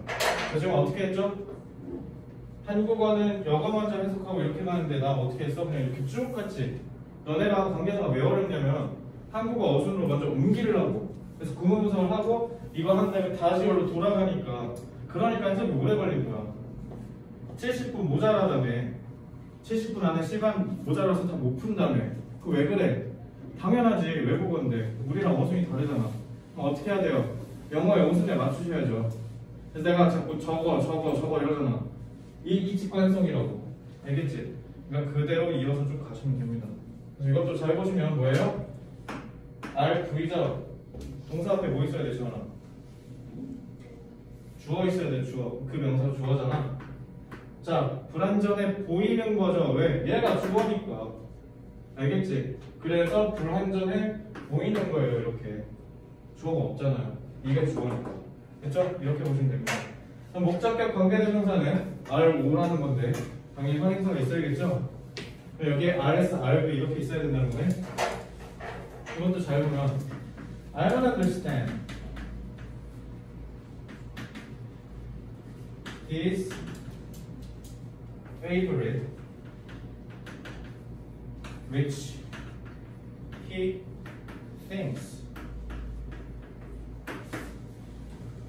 그 지금 어떻게 했죠? 한국어는 영어 먼저 해석하고 이렇게 가는데 나 어떻게 했어? 그냥 이렇게 쭉 갔지. 너네가 관계사가 왜 어렵냐면 한국어 어순으로 먼저 옮기려고. 그래서 구문분석을 하고 이거 한 다음에 다시 여기로 돌아가니까 그러니까 해석이 오래 걸린 거야. 70분 모자라다며. 70분 안에 시간 모자라서 다 못 푼다며. 그왜 그래? 당연하지 외국어인데 우리랑 어순이 다르잖아. 그럼 어떻게 해야 돼요? 영어 영순에 맞추셔야죠. 그래서 내가 자꾸 저거 저거 저거 이러잖아. 이, 이 직관성이라고. 알겠지? 그러니까 그대로 이어서 쭉 가시면 됩니다. 그래서 이것도 잘 보시면 뭐예요? R V자 동사 앞에 뭐 있어야 돼, 지원아? 주어 있어야 돼, 주어. 그 명사 주어잖아. 자, 불완전해 보이는 거죠. 왜? 얘가 주어니까. 알겠지? 그래서 불완전해 보이는 거예요 이렇게 주어가 없잖아요 이게 주어니까 됐죠? 이렇게 보시면 됩니다 목적격 관계대명사는 R5라는 건데 당연히 선행사가 있어야겠죠? 여기에 RS, RV 이렇게 있어야 된다는 거네 이것도 잘 보면 I don't understand his favorite which he thinks.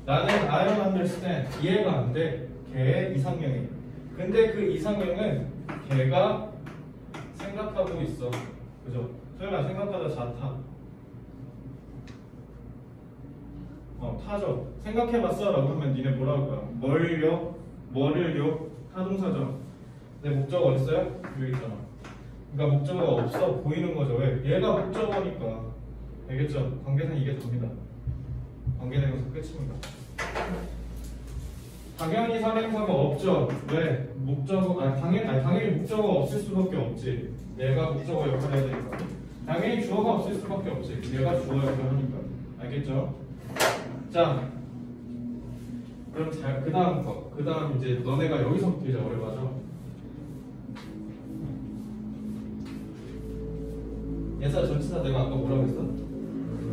나는 I don't understand. 이해가 안 돼. 걔의 이상형이. 근데 그 이상형은 걔가 생각하고 있어. 그죠? 소연아 생각하다 자타. 어, 타죠. 생각해봤어? 라고 하면 니네 뭐라고 할 거야? 뭘요? 뭐를요? 타동사죠. 내 목적 어딨어요? 여기 있잖아. 그러니까 목적어가 없어 보이는 거죠. 왜? 얘가 목적어니까. 알겠죠? 관계상 이게 답니다. 관계대명사 끝입니다. 당연히 선행사가 없죠. 왜? 목적어, 아니, 당연, 아니, 당연히 목적어 없을 수밖에 없지. 얘가 목적어 역할을 해야 되니까. 당연히 주어가 없을 수밖에 없지. 얘가 주어 역할을 하니까. 알겠죠? 자, 그럼 잘, 그 다음 거. 그 다음 이제 너네가 여기서부터 이제 어려워져. 예사 전치사 내가 아까 뭐라고 했어?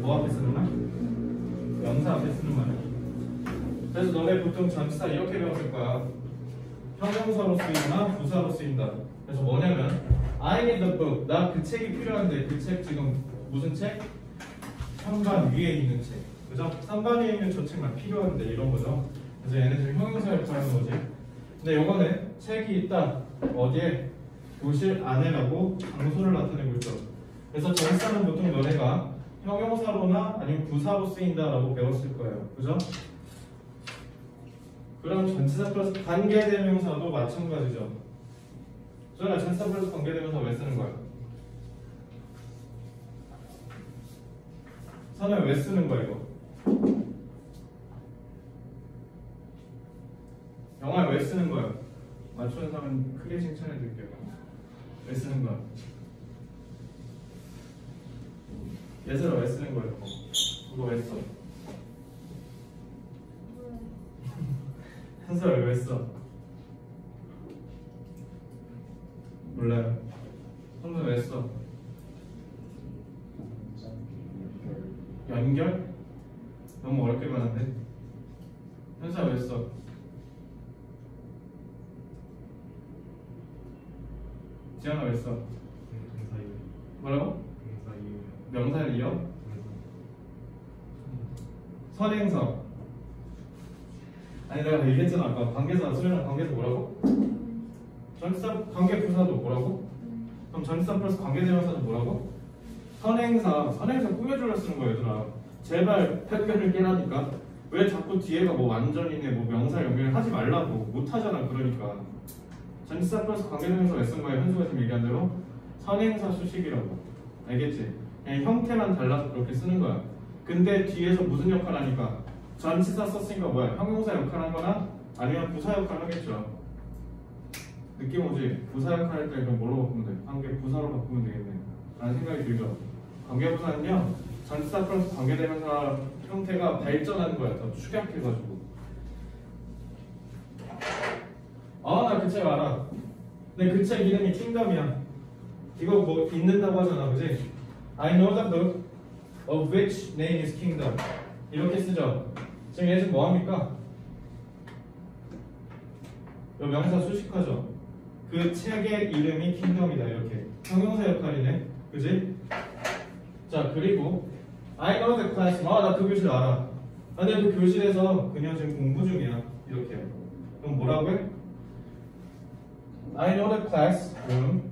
뭐 앞에 쓰는 말? 명사 앞에 쓰는 말이야. 그래서 너네 보통 전치사 이렇게 배웠을 거야. 형용사로 쓰이거나 부사로 쓰인다. 그래서 뭐냐면 I need the book. 나 그 책이 필요한데 그 책 지금 무슨 책? 3반 위에 있는 책. 그죠? 3반 위에 있는 저 책만 필요한데 이런 거죠. 그래서 지금 형용사 역할을 하는 거지. 근데 요거는 책이 있다. 어디에? 교실 안에라고 장소를 나타내고 있죠. 그래서 전치사는 보통 너네가 형용사로나 아니면 부사로 쓰인다라고 배웠을 거예요. 그죠? 그럼 전치사 플러스 관계대명사도 마찬가지죠. 저는 전치사 플러스 관계대명사 왜 쓰는 거야? 선을 왜 쓰는 거야 이거? 영화 왜 쓰는 거야? 맞추는 사람은 크게 칭찬해 드릴게요. 왜 쓰는 거야? 예슬아 왜 쓰는 거야? 그거 왜 써? 한솔 왜 써? 몰라요. 한솔 왜 써? 연결? 너무 어렵게 말하는데. 현사 왜 써? 지현아 왜 써? 동사 이유 뭐라고? 동사 이유 명사를 이어? 선행사. 아니 내가 얘기했잖아 아까 관계사 수련한 관계사 뭐라고? 전치사 관계 부사도 뭐라고? 그럼 전치사 플러스 관계대명사도 뭐라고? 선행사 선행사 꾸며주려 쓰는 거야 얘들아. 제발 편견을 깨라니까. 왜 자꾸 뒤에가 뭐 완전이네 뭐 명사 연결 하지 말라고. 못하잖아 그러니까. 전치사 플러스 관계대명사 왜 쓴 거야 현수가 지금 얘기한 대로. 선행사 수식이라고. 알겠지? 그냥 형태만 달라서 그렇게 쓰는 거야. 근데 뒤에서 무슨 역할 하니까? 전치사 썼으니까 뭐야? 형용사 역할 하거나 아니면 부사 역할 하겠죠. 느낌 오지? 부사 역할 할때 그럼 뭐로 바꾸면 돼? 관계 부사로 바꾸면 되겠네. 라는 생각이 들죠. 관계 부사는요 전치사 플러스 관계대명사 형태가 발전하는 거야. 더 축약해가지고. 아 나 그 책 알아. 근데 그 책 이름이 킹덤이야. 이거 뭐 읽는다고 하잖아 그지? I know the book of which name is kingdom. 이렇게 쓰죠. 지금 얘 지금 뭐합니까? 요 명사 수식하죠. 그 책의 이름이 킹덤이다 이렇게. 형용사 역할이네. 그지? 자 그리고 I know the class. 아나 그 교실 알아. 아, 근데 그 교실에서 그냥 지금 공부 중이야. 이렇게. 그럼 뭐라고 해? I know the classroom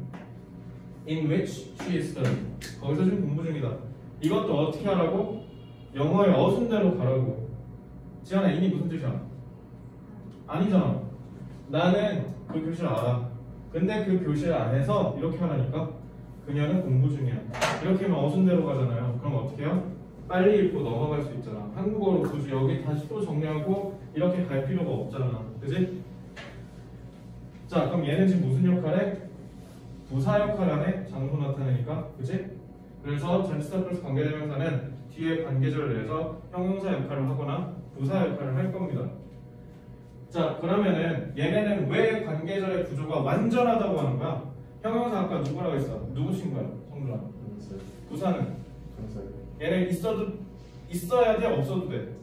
in which she is studying. 거기서 지금 공부 중이다. 이것도 어떻게 하라고? 영어의 어순대로 가라고. 지안아 이니 무슨 뜻이야? 아니잖아 나는 그 교실 알아 근데 그 교실 안에서 이렇게 하라니까 그녀는 공부 중이야 이렇게 하면 어순대로 가잖아요 그럼 어떻게 해요? 빨리 읽고 넘어갈 수 있잖아 한국어로 굳이 여기 다시 또 정리하고 이렇게 갈 필요가 없잖아 그지? 자 그럼 얘는 지금 무슨 역할에? 부사 역할 안에 장소 나타내니까 그지? 그래서 전치사 플러스 관계대명사는 뒤에 관계절을 내서 형용사 역할을 하거나 부사 역할을 할 겁니다 자 그러면은 얘네는 왜 관계절의 구조가 완전하다고 하는 거야? 형용사 아까 누구라고 했어? 누구 친구야? 성준아. 동사 얘네 있어도 있어야 돼? 없어도 돼?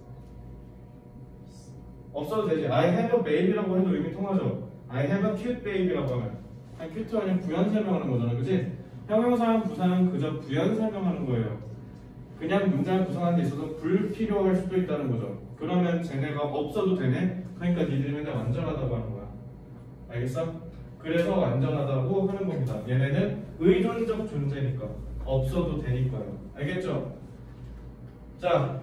없어도 되지. I have a baby라고 해도 의미 통하죠. I have a cute baby라고 하면. 아니 큐트 아니면 부연 설명하는 거잖아. 그지 형용사랑 부사는 그저 부연 설명하는 거예요. 그냥 문장을 구성하는 데 있어서 불필요할 수도 있다는 거죠. 그러면 쟤네가 없어도 되네 그러니까 니들이 맨날 완전하다고 하는 거야. 알겠어? 그래서 완전하다고 하는 겁니다. 얘네는 의존적 존재니까. 없어도 되니까요. 알겠죠? 자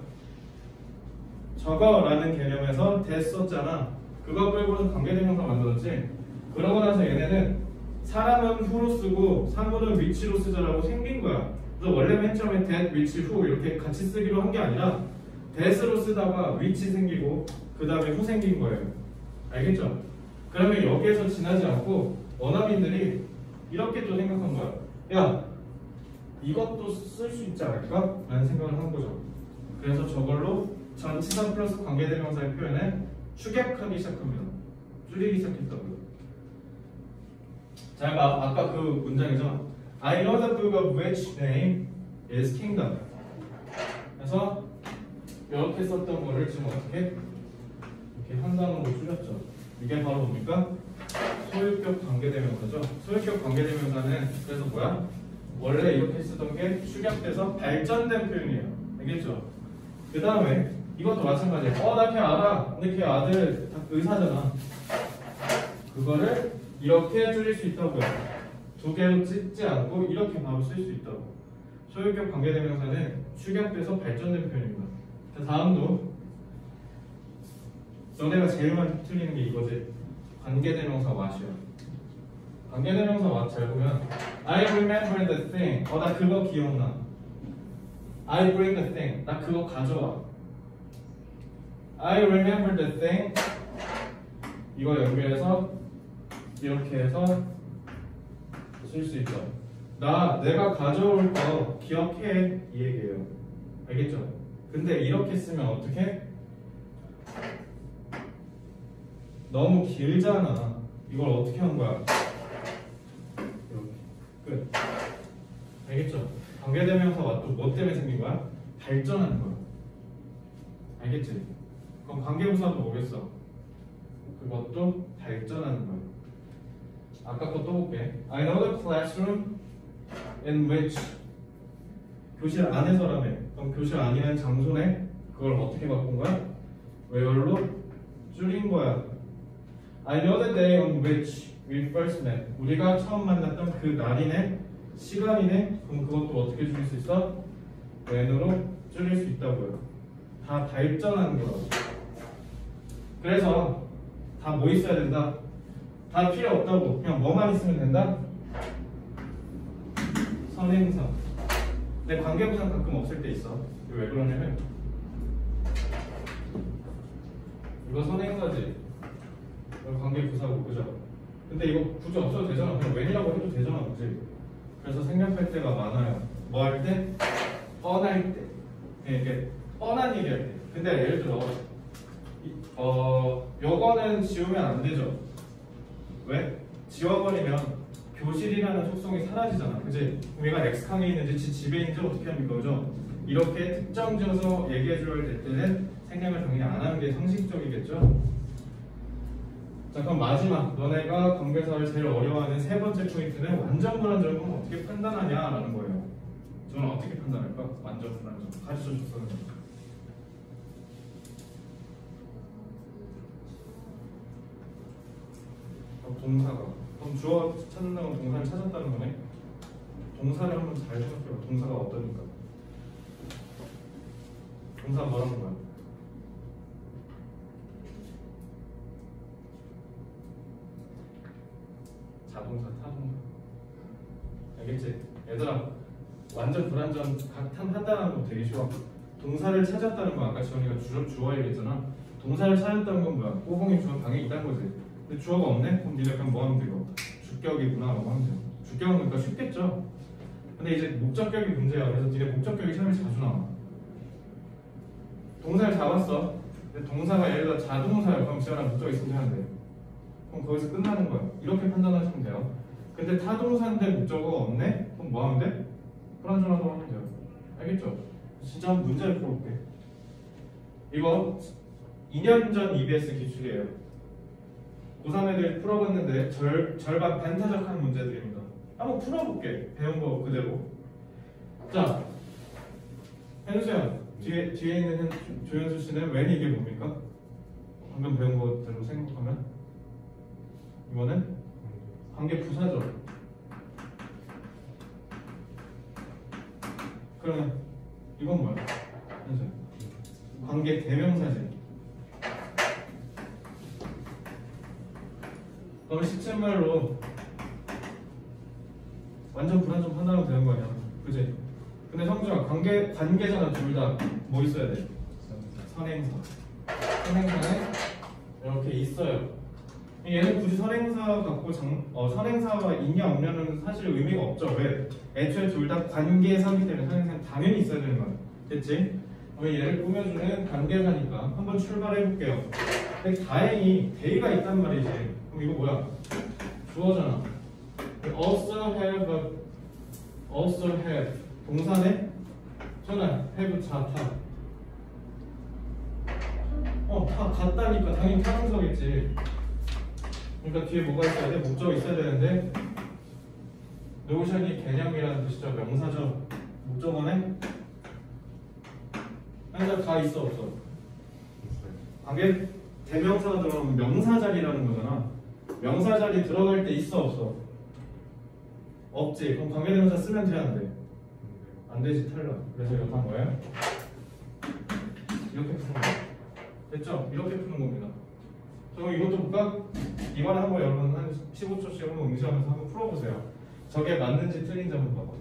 저거라는 개념에서 됐었잖아. 그거 끌고서 관계대명사 만들었지? 그러고 나서 얘네는 사람은 후로 쓰고 사물은 위치로 쓰자라고 생긴 거야. 그래서 원래 맨 처음에 that, which, who 이렇게 같이 쓰기로 한 게 아니라 that으로 쓰다가 which 생기고 그 다음에 who 생긴 거예요 알겠죠? 그러면 여기에서 지나지 않고 원어민들이 이렇게 또 생각한 거야 야 이것도 쓸 수 있지 않을까? 라는 생각을 한 거죠 그래서 저걸로 전치사 플러스 관계대명사의 표현에 축약하기 시작합니다 줄이기 시작했다고요 자, 아, 아까 그 문장이죠. I know the book of which name is kingdom. 그래서 이렇게 썼던 거를 지금 어떻게 이렇게 한 단어로 줄였죠. 이게 바로 뭡니까? 소유격 관계대명사죠. 소유격 관계대명사는 그래서 뭐야? 원래 이렇게 쓰던 게 축약돼서 발전된 표현이에요. 알겠죠? 그 다음에 이것도 마찬가지예요. 어, 나 걔 알아. 근데 걔 아들 다 의사잖아. 그거를 이렇게 줄일 수 있다고요. 두 개로 찢지 않고 이렇게 바로 쓸 수 있다고. 소유격 관계대명사는 축약돼서 발전된 표현입니다. 자, 다음도 너네가 제일 많이 틀리는 게 이거지. 관계대명사 what이야. 관계대명사 what 잘 보면 I remember the thing. 어, 나 그거 기억나. I bring the thing. 나 그거 가져와. I remember the thing. 이거 연결해서 이렇게 해서 쓸 수 있죠. 나 내가 가져올 거 기억해 이 얘기예요. 알겠죠? 근데 이렇게 쓰면 어떻게? 너무 길잖아. 이걸 어떻게 한 거야? 이렇게 끝. 알겠죠? 관계대명사가 또뭐 때문에 생긴 거야? 발전하는 거야. 알겠지? 그럼 관계부사도 뭐겠어? 그것도 발전하는 거야. 아까 거 또 볼게. I know the classroom in which 교실 안에서라며. 그럼 교실 아니라는 장소네. 그걸 어떻게 바꾼 거야? where로 줄인 거야. I know the day on which we first met. 우리가 처음 만났던 그 날이네, 시간이네. 그럼 그것도 어떻게 줄일 수 있어? when으로 줄일 수 있다고요. 다 발전하는 거라고. 그래서 다 뭐 있어야 된다? 다 필요 없다고. 그냥 뭐만 있으면 된다? 선행사. 근데 관계부상 가끔 없을 때 있어. 왜 그러냐면 이거 선행사지. 이거 관계 부사고 그죠? 근데 이거 굳이 없어도 되잖아. 그냥 왜냐고 해도 되잖아, 그지? 그래서 생략할 때가 많아요. 뭐 할 때? 뻔할 때. 그냥 이렇게 뻔한 얘기할 때. 근데 예를 들어 이- 어 요거는 지우면 안 되죠. 왜? 지워버리면 교실이라는 속성이 사라지잖아. 그지? 얘가 엑스강에 있는지 지 집에 있는지 어떻게 합니까? 그죠? 이렇게 특정 지어서 얘기해 줘야 될 때는 생략을 당연히 안 하는 게 상식적이겠죠? 자 그럼 마지막 너네가 관계사를 제일 어려워하는 세 번째 포인트는 완전 불안정은 어떻게 판단하냐라는 거예요. 저는 어떻게 판단할까? 완전 불안정 가르쳐 줬었는데. 그럼 동사가 그럼 주어 찾는다는 건 동사를 찾았다는 거네. 동사를 한번 잘 생각해봐. 동사가 어떠니까? 동사 뭐라는 거야? 자동사, 타동사. 알겠지? 얘들아, 완전 불안전 각 한- 판단하는 거 되게 쉬워. 동사를 찾았다는 거 아까 지원이가 주, 주어 얘기했잖아. 동사를 찾았다는 건 뭐야? 꼬봉이 주어 당연히 있다는 거지. 근데 주어가 없네? 그럼 니네 그냥 뭐 하면 돼요? 주격이구나 라고 하면 돼요. 주격은 그러니까 쉽겠죠? 근데 이제 목적격이 문제야. 그래서 니네 목적격이 시험에 자주 나와. 동사를 잡았어. 근데 동사가 예를 들어 자동사야. 그럼 지원아 목적이 있으면 되는데. 그럼 거기서 끝나는 거야. 이렇게 판단하시면 돼요. 근데 타동사인데 목적어가 없네? 그럼 뭐 하면 돼? 불안전하다고 하면 돼요. 알겠죠? 진짜 한번 문제를 풀어볼게. 이거 2년 전 EBS 기출이에요. 고3 애들 풀어봤는데 절, 절반 반타적한 문제들입니다. 한번 풀어볼게. 배운 거 그대로. 자, 현수연 뒤에, 뒤에 있는 현- 조현수 씨는 웬 이게 뭡니까? 방금 배운 거대로 생각하면 이거는 관계 부사죠. 그러면 이건 뭐야? 현수 관계 대명사지. 그럼 시체말로 완전 불안정 판단하면 되는 거 아니야? 그지? 근데 성주야 관계 관계잖아 둘 다 뭐 있어야 돼? 선행사. 선행사는 이렇게 있어요. 얘는 굳이 선행사 갖고 장, 어, 선행사가 있냐 없냐는 사실 의미가 없죠. 왜? 애초에 둘 다 관계사기 때문에 선행사는 당연히 있어야 되는 거야. 됐지? 그럼 얘를 꾸며주는 관계사니까 한번 출발해 볼게요. 근데 다행히 대의가 있단 말이지. 그럼 이거 뭐야? 주어잖아. also have a, also have 동사네? 전화 have 자타. 어 다 같다니까 당연히 타동사겠지. 그러니까 뒤에 뭐가 있어야 돼? 목적 있어야 되는데 노션이 개념이라는 뜻이죠. 명사죠. 목적어네. 현재 다 있어 없어? 관계 대명사가 들어가면 명사 자리라는 거잖아. 명사 자리 들어갈 때 있어 없어? 없지. 그럼 관계대명사 쓰면 돼안 되지 탈락. 그래서 이거 다 뭐예요? 이렇게 푸는 거. 됐죠? 이렇게 푸는 겁니다. 자, 그럼 이것도 볼까? 이번에 한번 여러분 한 15초씩 한번 응시하면서 한번 풀어보세요. 저게 맞는지 틀린지 한번 봐봐.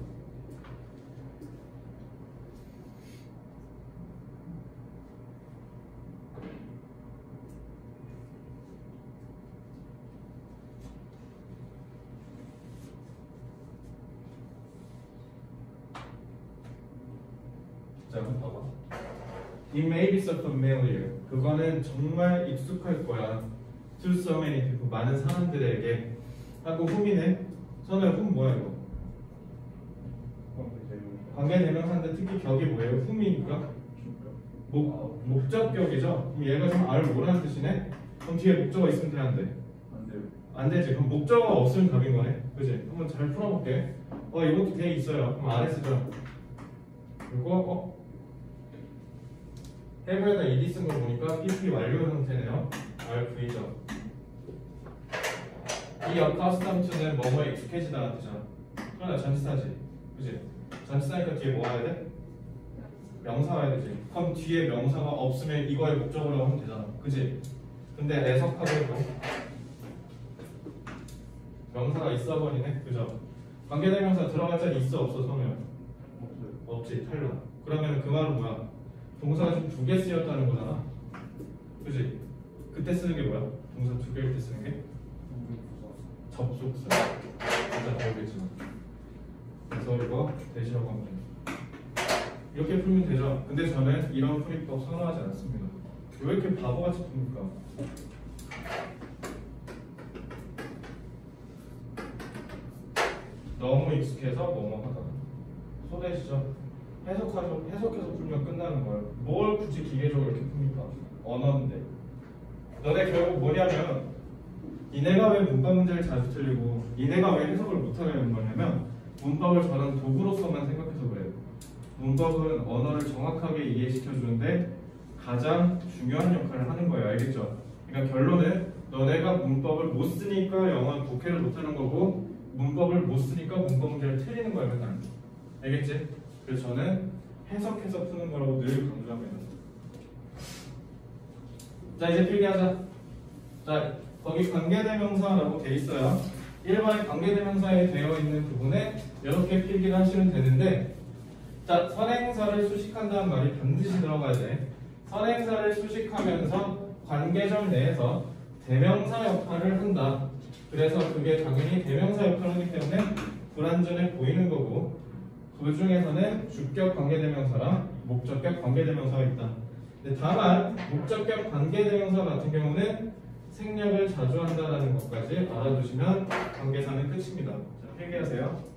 자, 한번 봐봐. It may be so familiar. 그거는 정말 익숙할 거야. To so many people. 많은 사람들에게. 하고 훔이네. 선우야, 훔 뭐야 이거? 관계 대명사인데 특히 격이 뭐예요? 훔이니까? 목, 목적격이죠? 그럼 얘가 지금 R 뭐라는 뜻이네? 그럼 뒤에 목적어 있으면 돼, 안 돼요. 안 되지. 그럼 목적어가 없으면 답인 거네. 그지? 한번 잘 풀어볼게. 어, 이것도 돼 있어요. 그럼 아래 쓰죠. 그리고, 어? 해부에다 ed 쓴거 보니까 pp 완료 형태네요. RV죠. 이 accustomed to 뭐뭐에 익숙해지다가 되잖아. 그러나 전치사지. 그지? 전치사니까 뒤에 뭐 와야 돼? 명사 와야 되지. 그럼 뒤에 명사가 없으면 이거의 목적어라고 하면 되잖아. 그지? 근데 애석하게 해도 명사가 있어 버리네. 그죠? 관계대명사 들어갈 자리 있어 없어? 없어요. 없지 탈락. 그러면 그 말은 뭐야? 동사가 지금 두 개 쓰였다는 거잖아. 그지? 그때 쓰는 게 뭐야? 동사 두 개일 때 쓰는 게 접속사. 일단 배우겠지만. 그래서 이거 대시라고 합니다. 이렇게 풀면 되죠. 근데 저는 이런 풀이법 선호하지 않습니다. 왜 이렇게 바보같이 풉니까? 너무 익숙해서 뭐뭐 하다. 소대시죠. 해석하죠. 해석해서 풀면 끝나는 거예요. 뭘 굳이 기계적으로 이렇게 풉니까? 언어인데. 너네 결국 뭐냐면 이내가 왜 문법 문제를 자주 틀리고 이내가 왜 해석을 못하게 되는 거냐면 문법을 저는 도구로서만 생각해서 그래요. 문법은 언어를 정확하게 이해시켜 주는데 가장 중요한 역할을 하는 거예요. 알겠죠? 그러니까 결론은 너네가 문법을 못 쓰니까 영어는 독해를 못하는 거고 문법을 못 쓰니까 문법 문제를 틀리는 거예요. 맨날. 알겠지? 그래서 저는 해석해서 푸는 거라고 늘 강조합니다. 자 이제 필기하자. 자 거기 관계대명사라고 돼 있어요. 1번에 관계대명사에 되어 있는 부분에 이렇게 필기를 하시면 되는데 자 선행사를 수식한다는 말이 반드시 들어가야 돼. 선행사를 수식하면서 관계절 내에서 대명사 역할을 한다. 그래서 그게 당연히 대명사 역할을 하기 때문에 불완전해 보이는 거고 그 중에서는 주격 관계대명사랑 목적격 관계대명사가 있다. 다만 목적격 관계대명사 같은 경우는 생략을 자주 한다는 것까지 알아두시면 관계사는 끝입니다. 자, 필기하세요.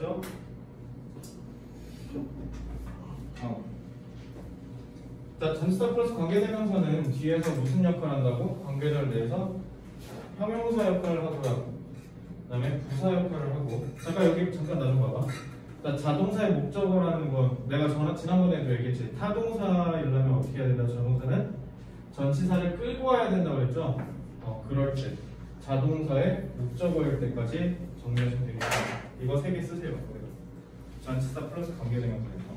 됐죠? 어. 자, 전치사 플러스 관계대명사는 뒤에서 무슨 역할을 한다고? 관계절 내에서 형용사 역할을 하고요. 그다음에 부사 역할을 하고. 잠깐 여기 잠깐 나좀 봐봐. 자, 자동사의 목적어라는 건 내가 전, 지난번에도 얘기했지. 타동사이려면 어떻게 해야 된다? 자동사는 전치사를 끌고 와야 된다고 그랬죠? 어, 그럴 때. 자동사의 목적어일 때까지 정리하시면 되겠습니다. 이거 세 개 쓰세요. 전치사 플러스 관계대명사에서.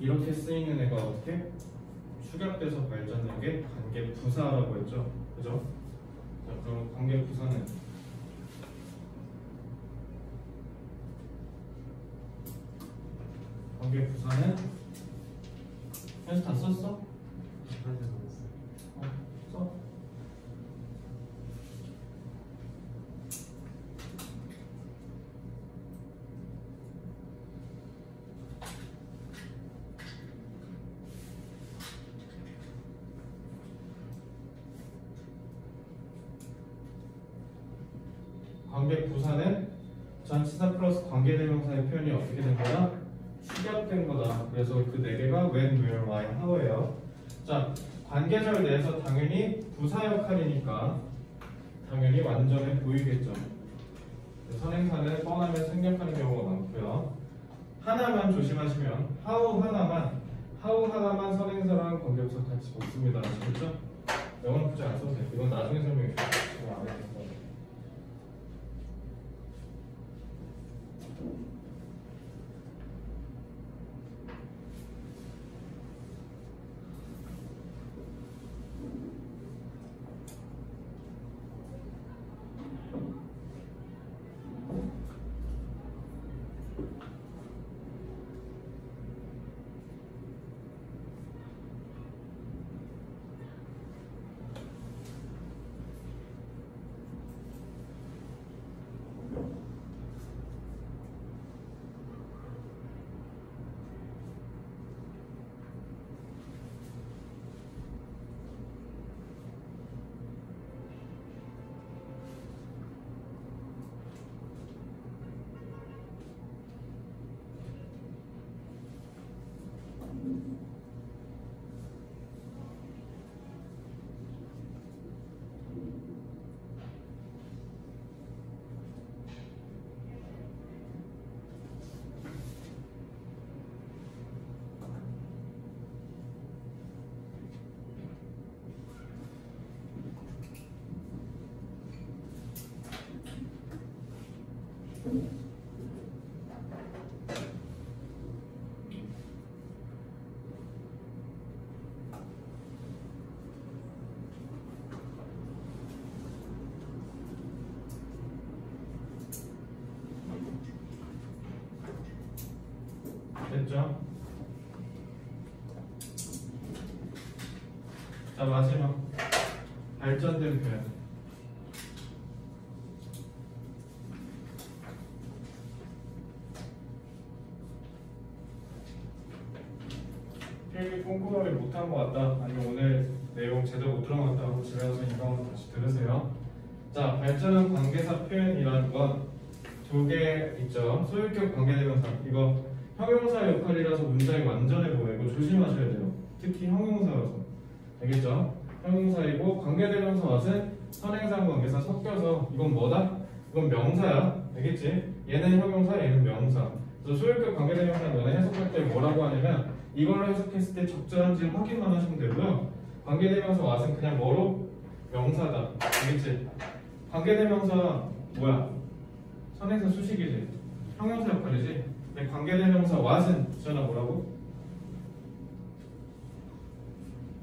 이렇게 쓰이는 애가 어떻게? 축약돼서 발전된 게 관계 부사라고 했죠. 그죠? 자, 그럼 관계 부사는 관계 부사는 현수 다 썼어 써. 관계 부사는 전치사 플러스 관계대명사의 표현이 어떻게 된 거야? 축약된 거다. 그래서 그 네 개가 when, where, why, how예요. 자, 관계절 내에서 당연히 부사 역할이니까 당연히 완전해 보이겠죠. 선행사는 뻔하면 생략하는 경우가 많고요. 하나만 조심하시면 how 하나만 how 하나만 선행사랑 관계부사 같이 먹습니다. 아시겠죠? 영어는 굳이 안 써도 돼요. 이건 나중에 설명해 줄게요. 마지막 발전된 표현 필기 꼼꼼하게 못한 것 같다 아니면 오늘 내용 제대로 못 하고 집에 가서 이거 다시 들으세요 자 발전은 관계사 표현이라는 건 두 개 있죠 소유격 관계대명사 이거 형용사 역할이라서 문장이 완전해. 이거 조심하셔야 돼요. 특히 형용사라서. 알겠죠? 형용사이고 관계대명사 왓은 선행사 관계사 섞여서 이건 뭐다? 이건 명사야. 알겠지? 얘는 형용사, 얘는 명사. 그래서 소유격 관계대명사 너네 해석할 때 뭐라고 하냐면 이걸로 해석했을 때 적절한지 확인만 하시면 되고요. 관계대명사 왓은 그냥 뭐로? 명사다. 알겠지? 관계대명사 뭐야? 선행사 수식이지. 형용사 역할이지. 근데 관계대명사 what은 전화 뭐라고?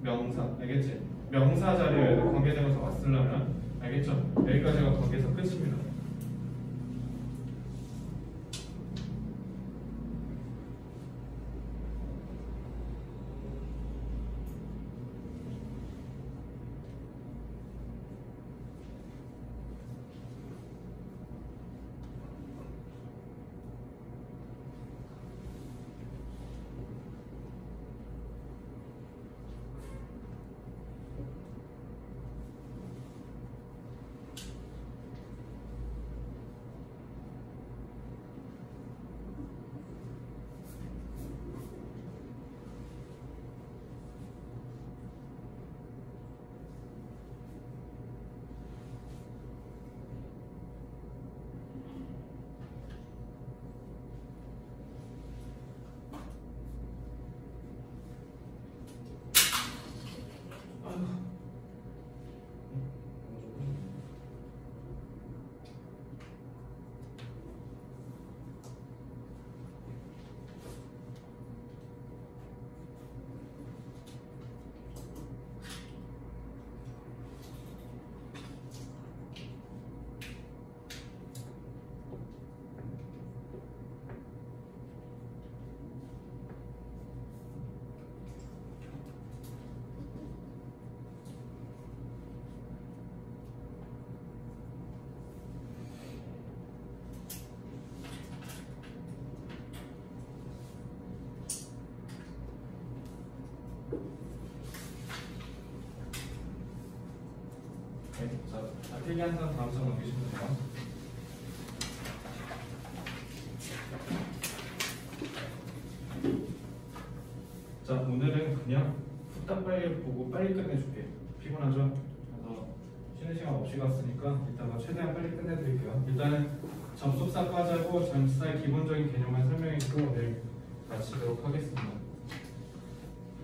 명사 알겠지? 명사 자리에 관계대명사 왔으려면 알겠죠? 여기까지가 관계에서 끝입니다. 네, 자, 자, 필기 한장 다음 장 넘기시면 돼요. 자, 오늘은 그냥 후딱 빨리 보고 빨리 끝내줄게. 피곤하죠? 그래서 쉬는 시간 없이 갔으니까 이따가 최대한 빨리 끝내드릴게요. 일단은 접속사 까자고 전치사의 기본적인 개념만 설명했고 내일 마치도록 하겠습니다.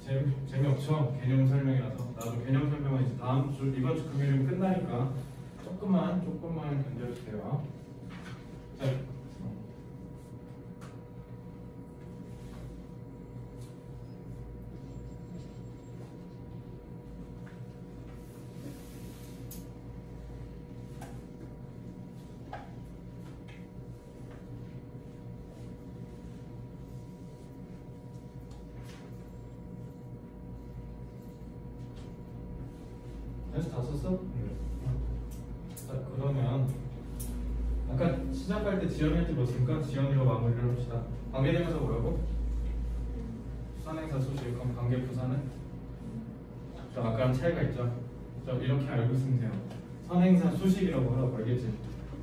재미, 재미없죠? 개념 설명이라서 나도 개념 설명은 이제 다음 주 이번 주 금요일이면 끝나니까 조금만 조금만 견뎌주세요. 자, 연습 다 썼어? 자 그러면 아까 시작할 때 지연이한테 넣었으니까 지연이로 마무리를 합시다. 관계되면서 뭐라고? 수산행사 수식 그럼 관계 부사는? 저 아까랑 차이가 있죠? 저 이렇게 알고 있으면 돼요. 선행사 수식이라고 하라고 알겠지?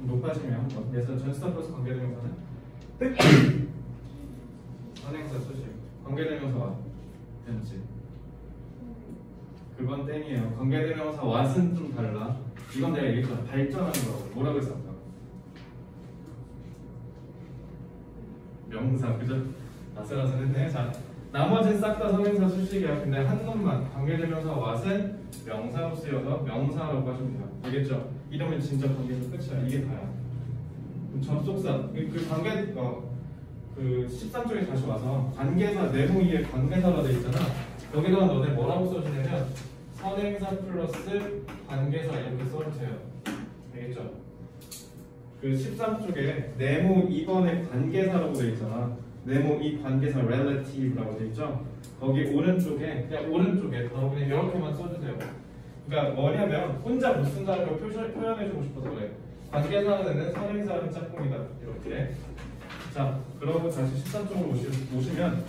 높아지면 뭐, 그래서 전치사 플러스 관계대명사는 선행사 수식 관계대명사 와 됐지? 그건 땡이에요. 관계대명사 왓은 좀 달라. 이건 내가 얘기했잖아. 발전하는 거라고. 뭐라고 했어? 아까? 명사, 그죠? 아슬아슬했네. 자, 나머지는 싹다 선행사 수식이야. 근데 한 놈만 관계대명사 왓은 명사로 쓰여서 명사라고 하시면 돼요. 알겠죠? 이러면 진짜 관계에서 끝이야. 이게 다야. 그럼 접속사, 그, 그 관계, 어, 그 13쪽에 다시 와서 관계사 네모 위에 관계사가 돼 있잖아. 여기다가 너네 뭐라고 써주냐면 선행사 플러스 관계사 이렇게 써주세요. 알겠죠? 그 13쪽에 네모 2번에 관계사라고 돼 있잖아. 네모 이 관계사 relative라고 돼 있죠. 거기 오른쪽에 그냥 오른쪽에 바로 그냥 이렇게만 써주세요. 그러니까 뭐냐면 혼자 못 쓴다는 걸 표시, 표현해주고 싶어서 그래. 관계사는 선행사는 짝꿍이다. 이렇게. 자, 그러고 다시 13쪽으로 오시, 오시면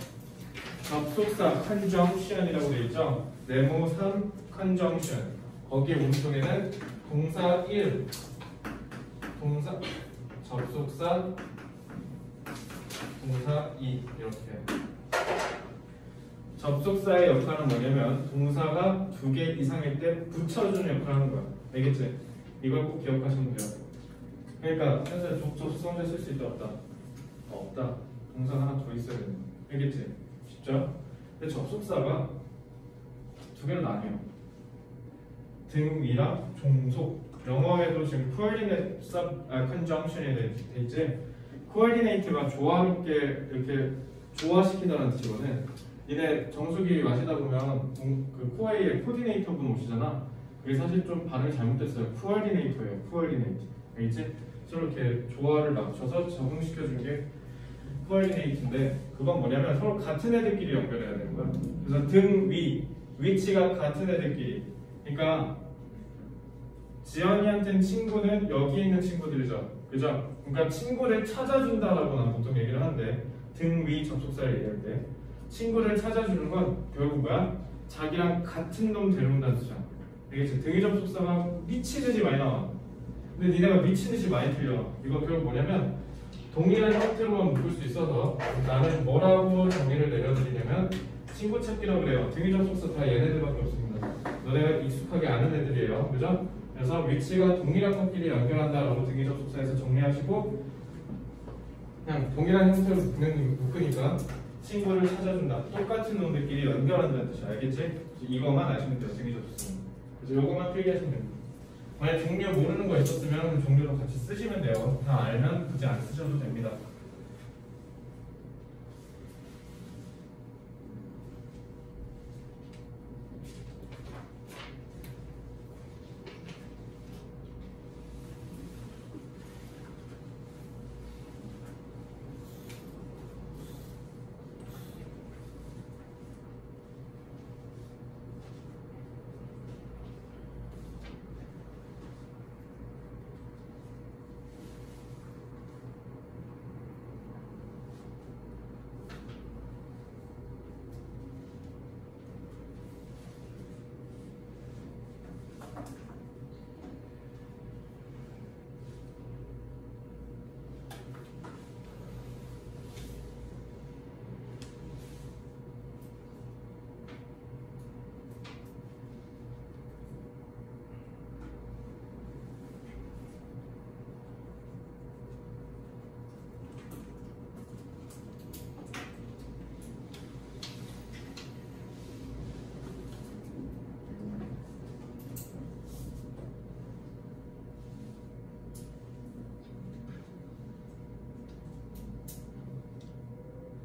접속사 conjunction이라고 되어 있죠. 네모 3 conjunction. 거기에 오른쪽에는 동사 1, 동사 접속사 동사 2 이렇게. 접속사의 역할은 뭐냐면 동사가 두 개 이상일 때 붙여주는 역할을 하는 거야. 알겠지? 이걸 꼭 기억하시면 돼요. 그러니까 현재 접속사 쓸수 있다 없다? 없다. 동사가 하나 더 있어야 되는 거야. 알겠지? 쉽죠? 근데 접속사가 두 개로 나뉘어. 등위랑 종속. 영어에도 지금 coordinate sub 아, conjunction이 돼돼 있지. coordinate가 조화롭게 이렇게 조화시키다는 뜻이거든. 니네 정수기 마시다 보면 공- 그 코웨이에 코디네이터 분 오시잖아. 그게 사실 좀 발음이 잘못됐어요. 코어디네이터예요. 코어디네이터. 알겠지? 서로 이렇게 조화를 맞춰서 적응시켜준 게 코어디네이트인데 그건 뭐냐면 서로 같은 애들끼리 연결해야 되는 거야. 그래서 등 위, 위치가 같은 애들끼리. 그러니까 지연이한테는 친구는 여기 있는 친구들이죠. 그죠? 그러니까 친구를 찾아준다라고 난 보통 얘기를 하는데 등위 접속사를 얘기할 때 친구를 찾아주는 건 결국 뭐야? 자기랑 같은 놈 데려온다는 뜻이야. 알겠지? 등위 접속사가 미치듯이 많이 나와. 근데 니네가 미치듯이 많이 틀려. 이거 결국 뭐냐면 동일한 형태로만 묶을 수 있어서 나는 뭐라고 정의를 내려드리냐면 친구 찾기라고 그래요. 등위 접속사 다 얘네들밖에 없습니다. 너네가 익숙하게 아는 애들이에요. 그죠? 그래서 위치가 동일한 것끼리 연결한다라고 등위 접속사에서 정리하시고 그냥 동일한 형태로 묶는, 묶으니까 친구를 찾아준다. 똑같은 놈들끼리 연결한다는 뜻이야. 알겠지? 이거만 아시면 돼요. 등위 접속사. 그래서 이거만 필기하시면 됩니다. 만약 종류 모르는 거 있었으면 그 종류도 같이 쓰시면 돼요. 다 알면 굳이 안 쓰셔도 됩니다.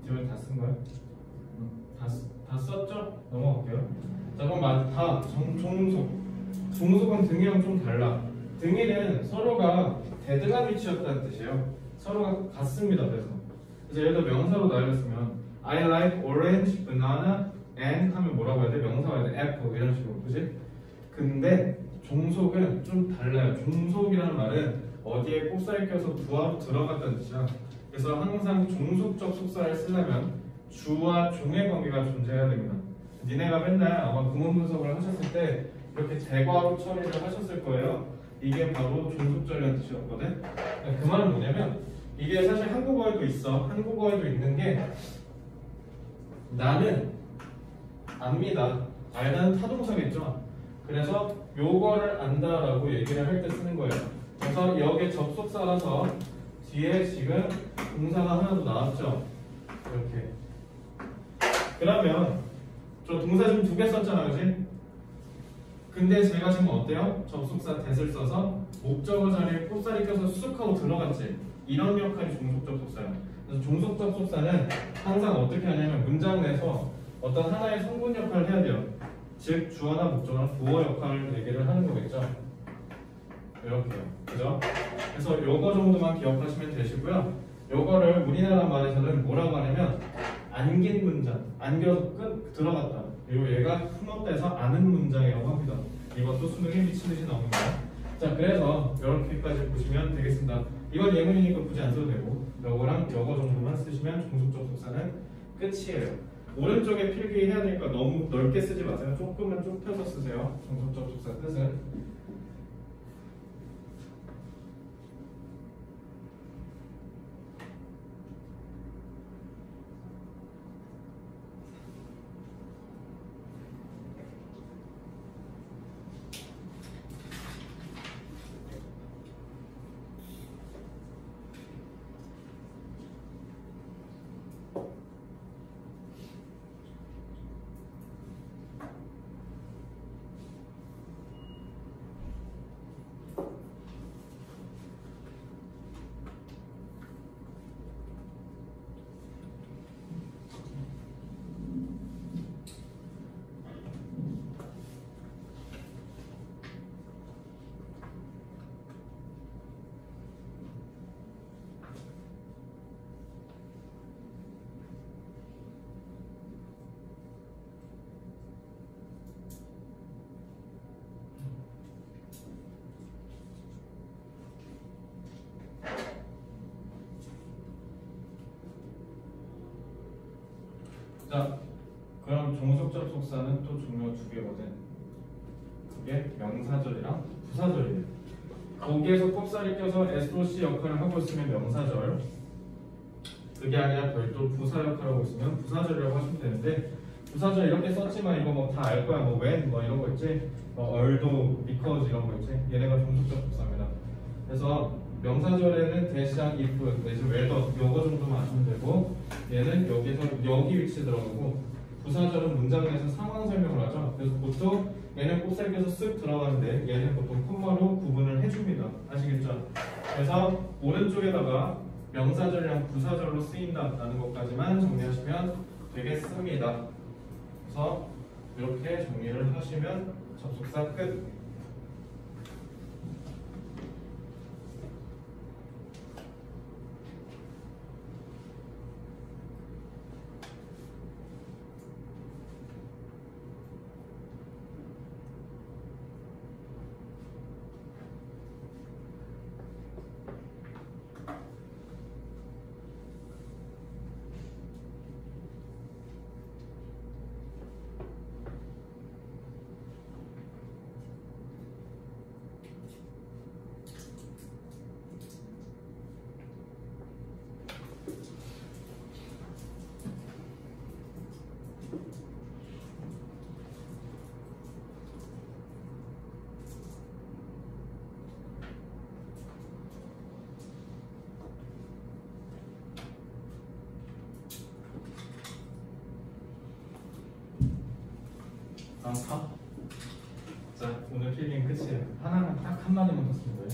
이번 다쓴 거야? 다, 쓰- 다 썼죠? 넘어갈게요. 자 그럼 마- 다 정, 종속. 종속은 등이랑 좀 달라. 등이는 서로가 대등한 위치였다는 뜻이에요. 서로가 같습니다. 그래서 그래서 예를 들어 명사로 나열했으면 I like orange, banana, and 하면 뭐라고 해야 돼? 명사가 해야 돼? apple 이런 식으로 그지? 근데 종속은 좀 달라요. 종속이라는 말은 어디에 꼽사리 껴서 부하로 들어갔다는 뜻이야. 그래서 항상 종속적 속사를 쓰려면 주와 종의 관계가 존재해야 됩니다. 니네가 맨날 아마 구문 분석을 하셨을 때 이렇게 대괄호 처리를 하셨을 거예요. 이게 바로 종속절이라는 뜻이었거든. 그러니까 그 말은 뭐냐면 이게 사실 한국어에도 있어. 한국어에도 있는 게 나는 압니다. 알다는 타동사겠죠. 그래서 요거를 안다라고 얘기를 할 때 쓰는 거예요. 그래서 여기에 접속사라서 뒤에 지금 동사가 하나 더 나왔죠. 이렇게. 그러면 저 동사 지금 두 개 썼잖아, 그지? 근데 제가 지금 어때요? 접속사 대을 써서 목적어 자리에 꼽사리 껴서 쑥 하고 들어갔지. 이런 역할이 종속 접속사예요. 그래서 종속 접속사는 항상 어떻게 하냐면 문장 내에서 어떤 하나의 성분 역할을 해야 돼요. 즉 주어나 목적어나 보어 역할을 얘기를 하는 거겠죠. 이렇게요. 그죠? 그래서 요거 정도만 기억하시면 되시고요. 요거를 우리나라 말에서는 뭐라고 하냐면 안긴 문장, 안겨서 끝 들어갔다. 그리고 얘가 흠업돼서 아는 문장이라고 합니다. 이것도 수능에 미친 듯이 나옵니다. 자, 그래서 이렇게까지 보시면 되겠습니다. 이건 예문이니까 굳이 안 써도 되고 요거랑 요거 정도만 쓰시면 종속적 속사는 끝이에요. 오른쪽에 필기해야 되니까 너무 넓게 쓰지 마세요. 조금만 좁혀서 쓰세요. 종속적 속사 뜻은 자, 그럼 종속 접속사는 또 종류가 두 개거든. 그게 명사절이랑 부사절이에요. 거기에서 꼽살이 껴서 SOC 역할을 하고 있으면 명사절. 그게 아니라 별도 부사 역할을 하고 있으면 부사절이라고 하시면 되는데 부사절 이렇게 썼지만 이거 뭐 다 알 거야. 뭐 when 뭐 이런 거 있지. 뭐 얼도 because 이런 거 있지. 얘네가 종속 접속사입니다. 그래서 명사절에는 대시랑 if 대신 whether 요거 정도만 아시면 되고 얘는 여기서 여기 위치 들어가고 부사절은 문장 내에서 상황 설명을 하죠. 그래서 보통 얘는 곱살겨서 쓱 들어가는데 얘는 보통 콤마로 구분을 해줍니다. 아시겠죠? 그래서 오른쪽에다가 명사절이랑 부사절로 쓰인다라는 것까지만 정리하시면 되겠습니다. 그래서 이렇게 정리를 하시면 접속사 끝. 다음 파. 자 오늘 필기 끝이에요. 하나만 딱 한마디만 더 쓰는 거예요.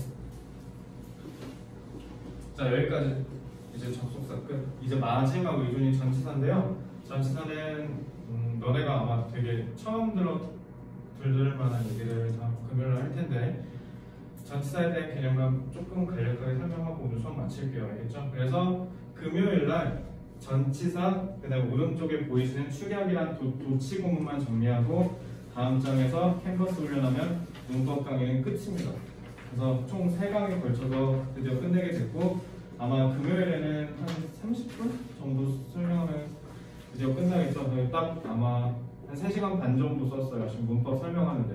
자 여기까지 이제 접속사 끝. 이제 마지막 의존이 전치사인데요. 전치사는 음, 너네가 아마 되게 처음 들어 들을 만한 얘기를 다 금요일에 할 텐데 전치사에 대한 개념만 조금 간략하게 설명하고 오늘 수업 마칠게요. 알겠죠? 그래서 금요일 날 전치사 그다음 오른쪽에 보이시는 축약이란 도, 도치 구문만 정리하고 다음 장에서 캔버스 훈련하면 문법 강의는 끝입니다. 그래서 총 3강에 걸쳐서 드디어 끝내게 됐고 아마 금요일에는 한 30분 정도 설명하면 드디어 끝나겠죠. 딱 아마 한 3시간 반 정도 썼어요. 지금 문법 설명하는데.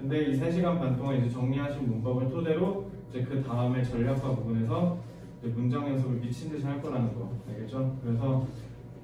근데 이 3시간 반 동안 이제 정리하신 문법을 토대로 이제 그 다음에 전략과 부분에서 문장 연습을 미친 듯이 할 거라는 거 알겠죠? 그래서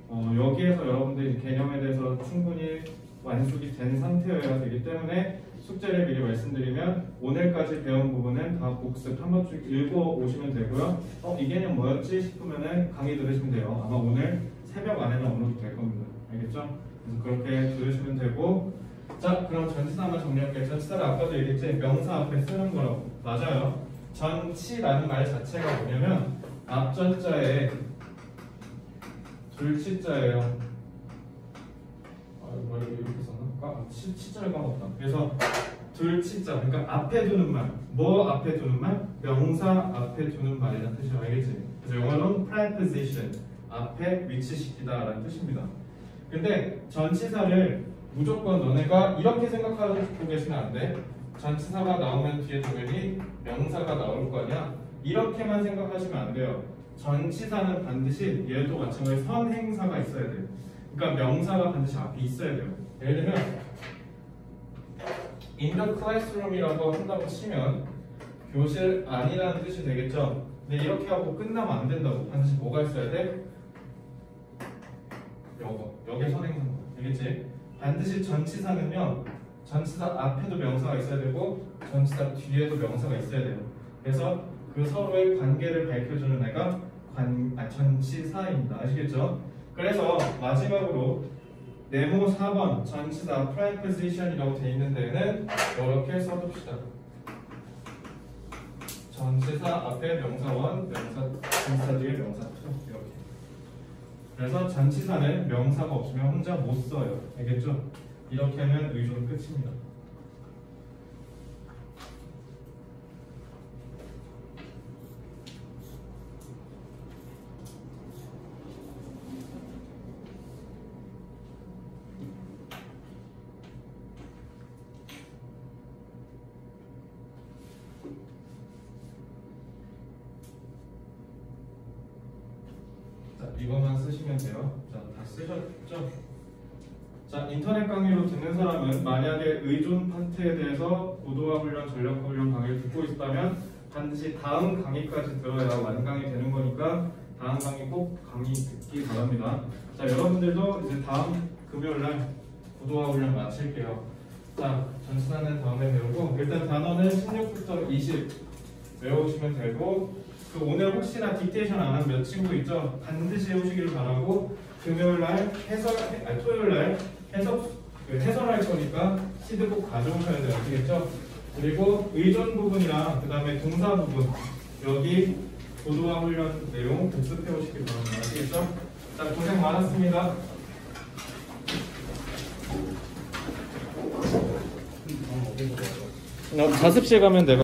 어, 여기에서 여러분들이 개념에 대해서 충분히 완숙이 된 상태여야 되기 때문에 숙제를 미리 말씀드리면 오늘까지 배운 부분은 다 복습 한 번씩 읽어 오시면 되고요. 어, 이 개념 뭐였지 싶으면은 강의 들으시면 돼요. 아마 오늘 새벽 안에는 업로드 될 겁니다. 알겠죠? 그래서 그렇게 들으시면 되고 자 그럼 전치사 한번 정리할게요. 전치사를 아까도 얘기했지 명사 앞에 쓰는 거라고 맞아요. 전치라는 말 자체가 뭐냐면 앞전자에 둘치자예요. 아, 이거 이렇게 썼나? 아, 치, 치자를 까먹었다. 그래서 둘치자, 그러니까 앞에 두는 말, 뭐 앞에 두는 말? 명사 앞에 두는 말이라는 뜻이죠. 알겠지? 그래서 영어로는 preposition, 앞에 위치시키다 라는 뜻입니다. 근데 전치사를 무조건 너네가 이렇게 생각하고 계시면 안 돼. 전치사가 나오면 뒤에 당연히 명사가 나올 거 아니야. 이렇게만 생각하시면 안 돼요. 전치사는 반드시 얘도 마찬가지로 선행사가 있어야 돼요. 그러니까 명사가 반드시 앞에 있어야 돼요. 예를 들면 in the classroom이라고 한다고 치면 교실 안이라는 뜻이 되겠죠. 근데 이렇게 하고 끝나면 안 된다고. 반드시 뭐가 있어야 돼? 요거. 여기에 선행사인 거. 알겠지? 반드시 전치사는요. 전치사 앞에도 명사가 있어야 되고 전치사 뒤에도 명사가 있어야 돼요. 그래서 그 서로의 관계를 밝혀주는 애가 관, 아, 전치사입니다. 아시겠죠? 그래서 마지막으로 네모 4번 전치사 preposition이라고 돼 있는 데는 이렇게 써둡시다. 전치사 앞에 명사원, 명사, 전치사 뒤에 명사 이렇게. 그래서 전치사는 명사가 없으면 혼자 못 써요. 알겠죠? 이렇게 하면 의존 끝입니다. 자, 이것만 쓰시면 돼요. 자, 다 쓰셨죠? 자, 인터넷 강의로 듣는 사람은 만약에 의존 파트에 대해서 고도화 훈련, 전력화 훈련 강의를 듣고 있다면 반드시 다음 강의까지 들어야 완강이 되는 거니까 다음 강의 꼭 강의 듣기 바랍니다. 자, 여러분들도 이제 다음 금요일 날 고도화 훈련 마칠게요. 자, 전치사는 다음에 배우고 일단 단어는 16부터 20 외우시면 되고 그 오늘 혹시나 딕테이션 안 한 몇 친구 있죠? 반드시 해오시기를 바라고 금요일 날 해설 아니 토요일 날 해석 그 해설할 거니까 시드 꼭 가져오셔야 돼요. 아시겠죠? 그리고 의존 부분이랑 그 다음에 동사 부분 여기 고도화 훈련 내용 복습해 오시길 바랍니다. 아시겠죠? 자 고생 많았습니다. 자습실 가면 내가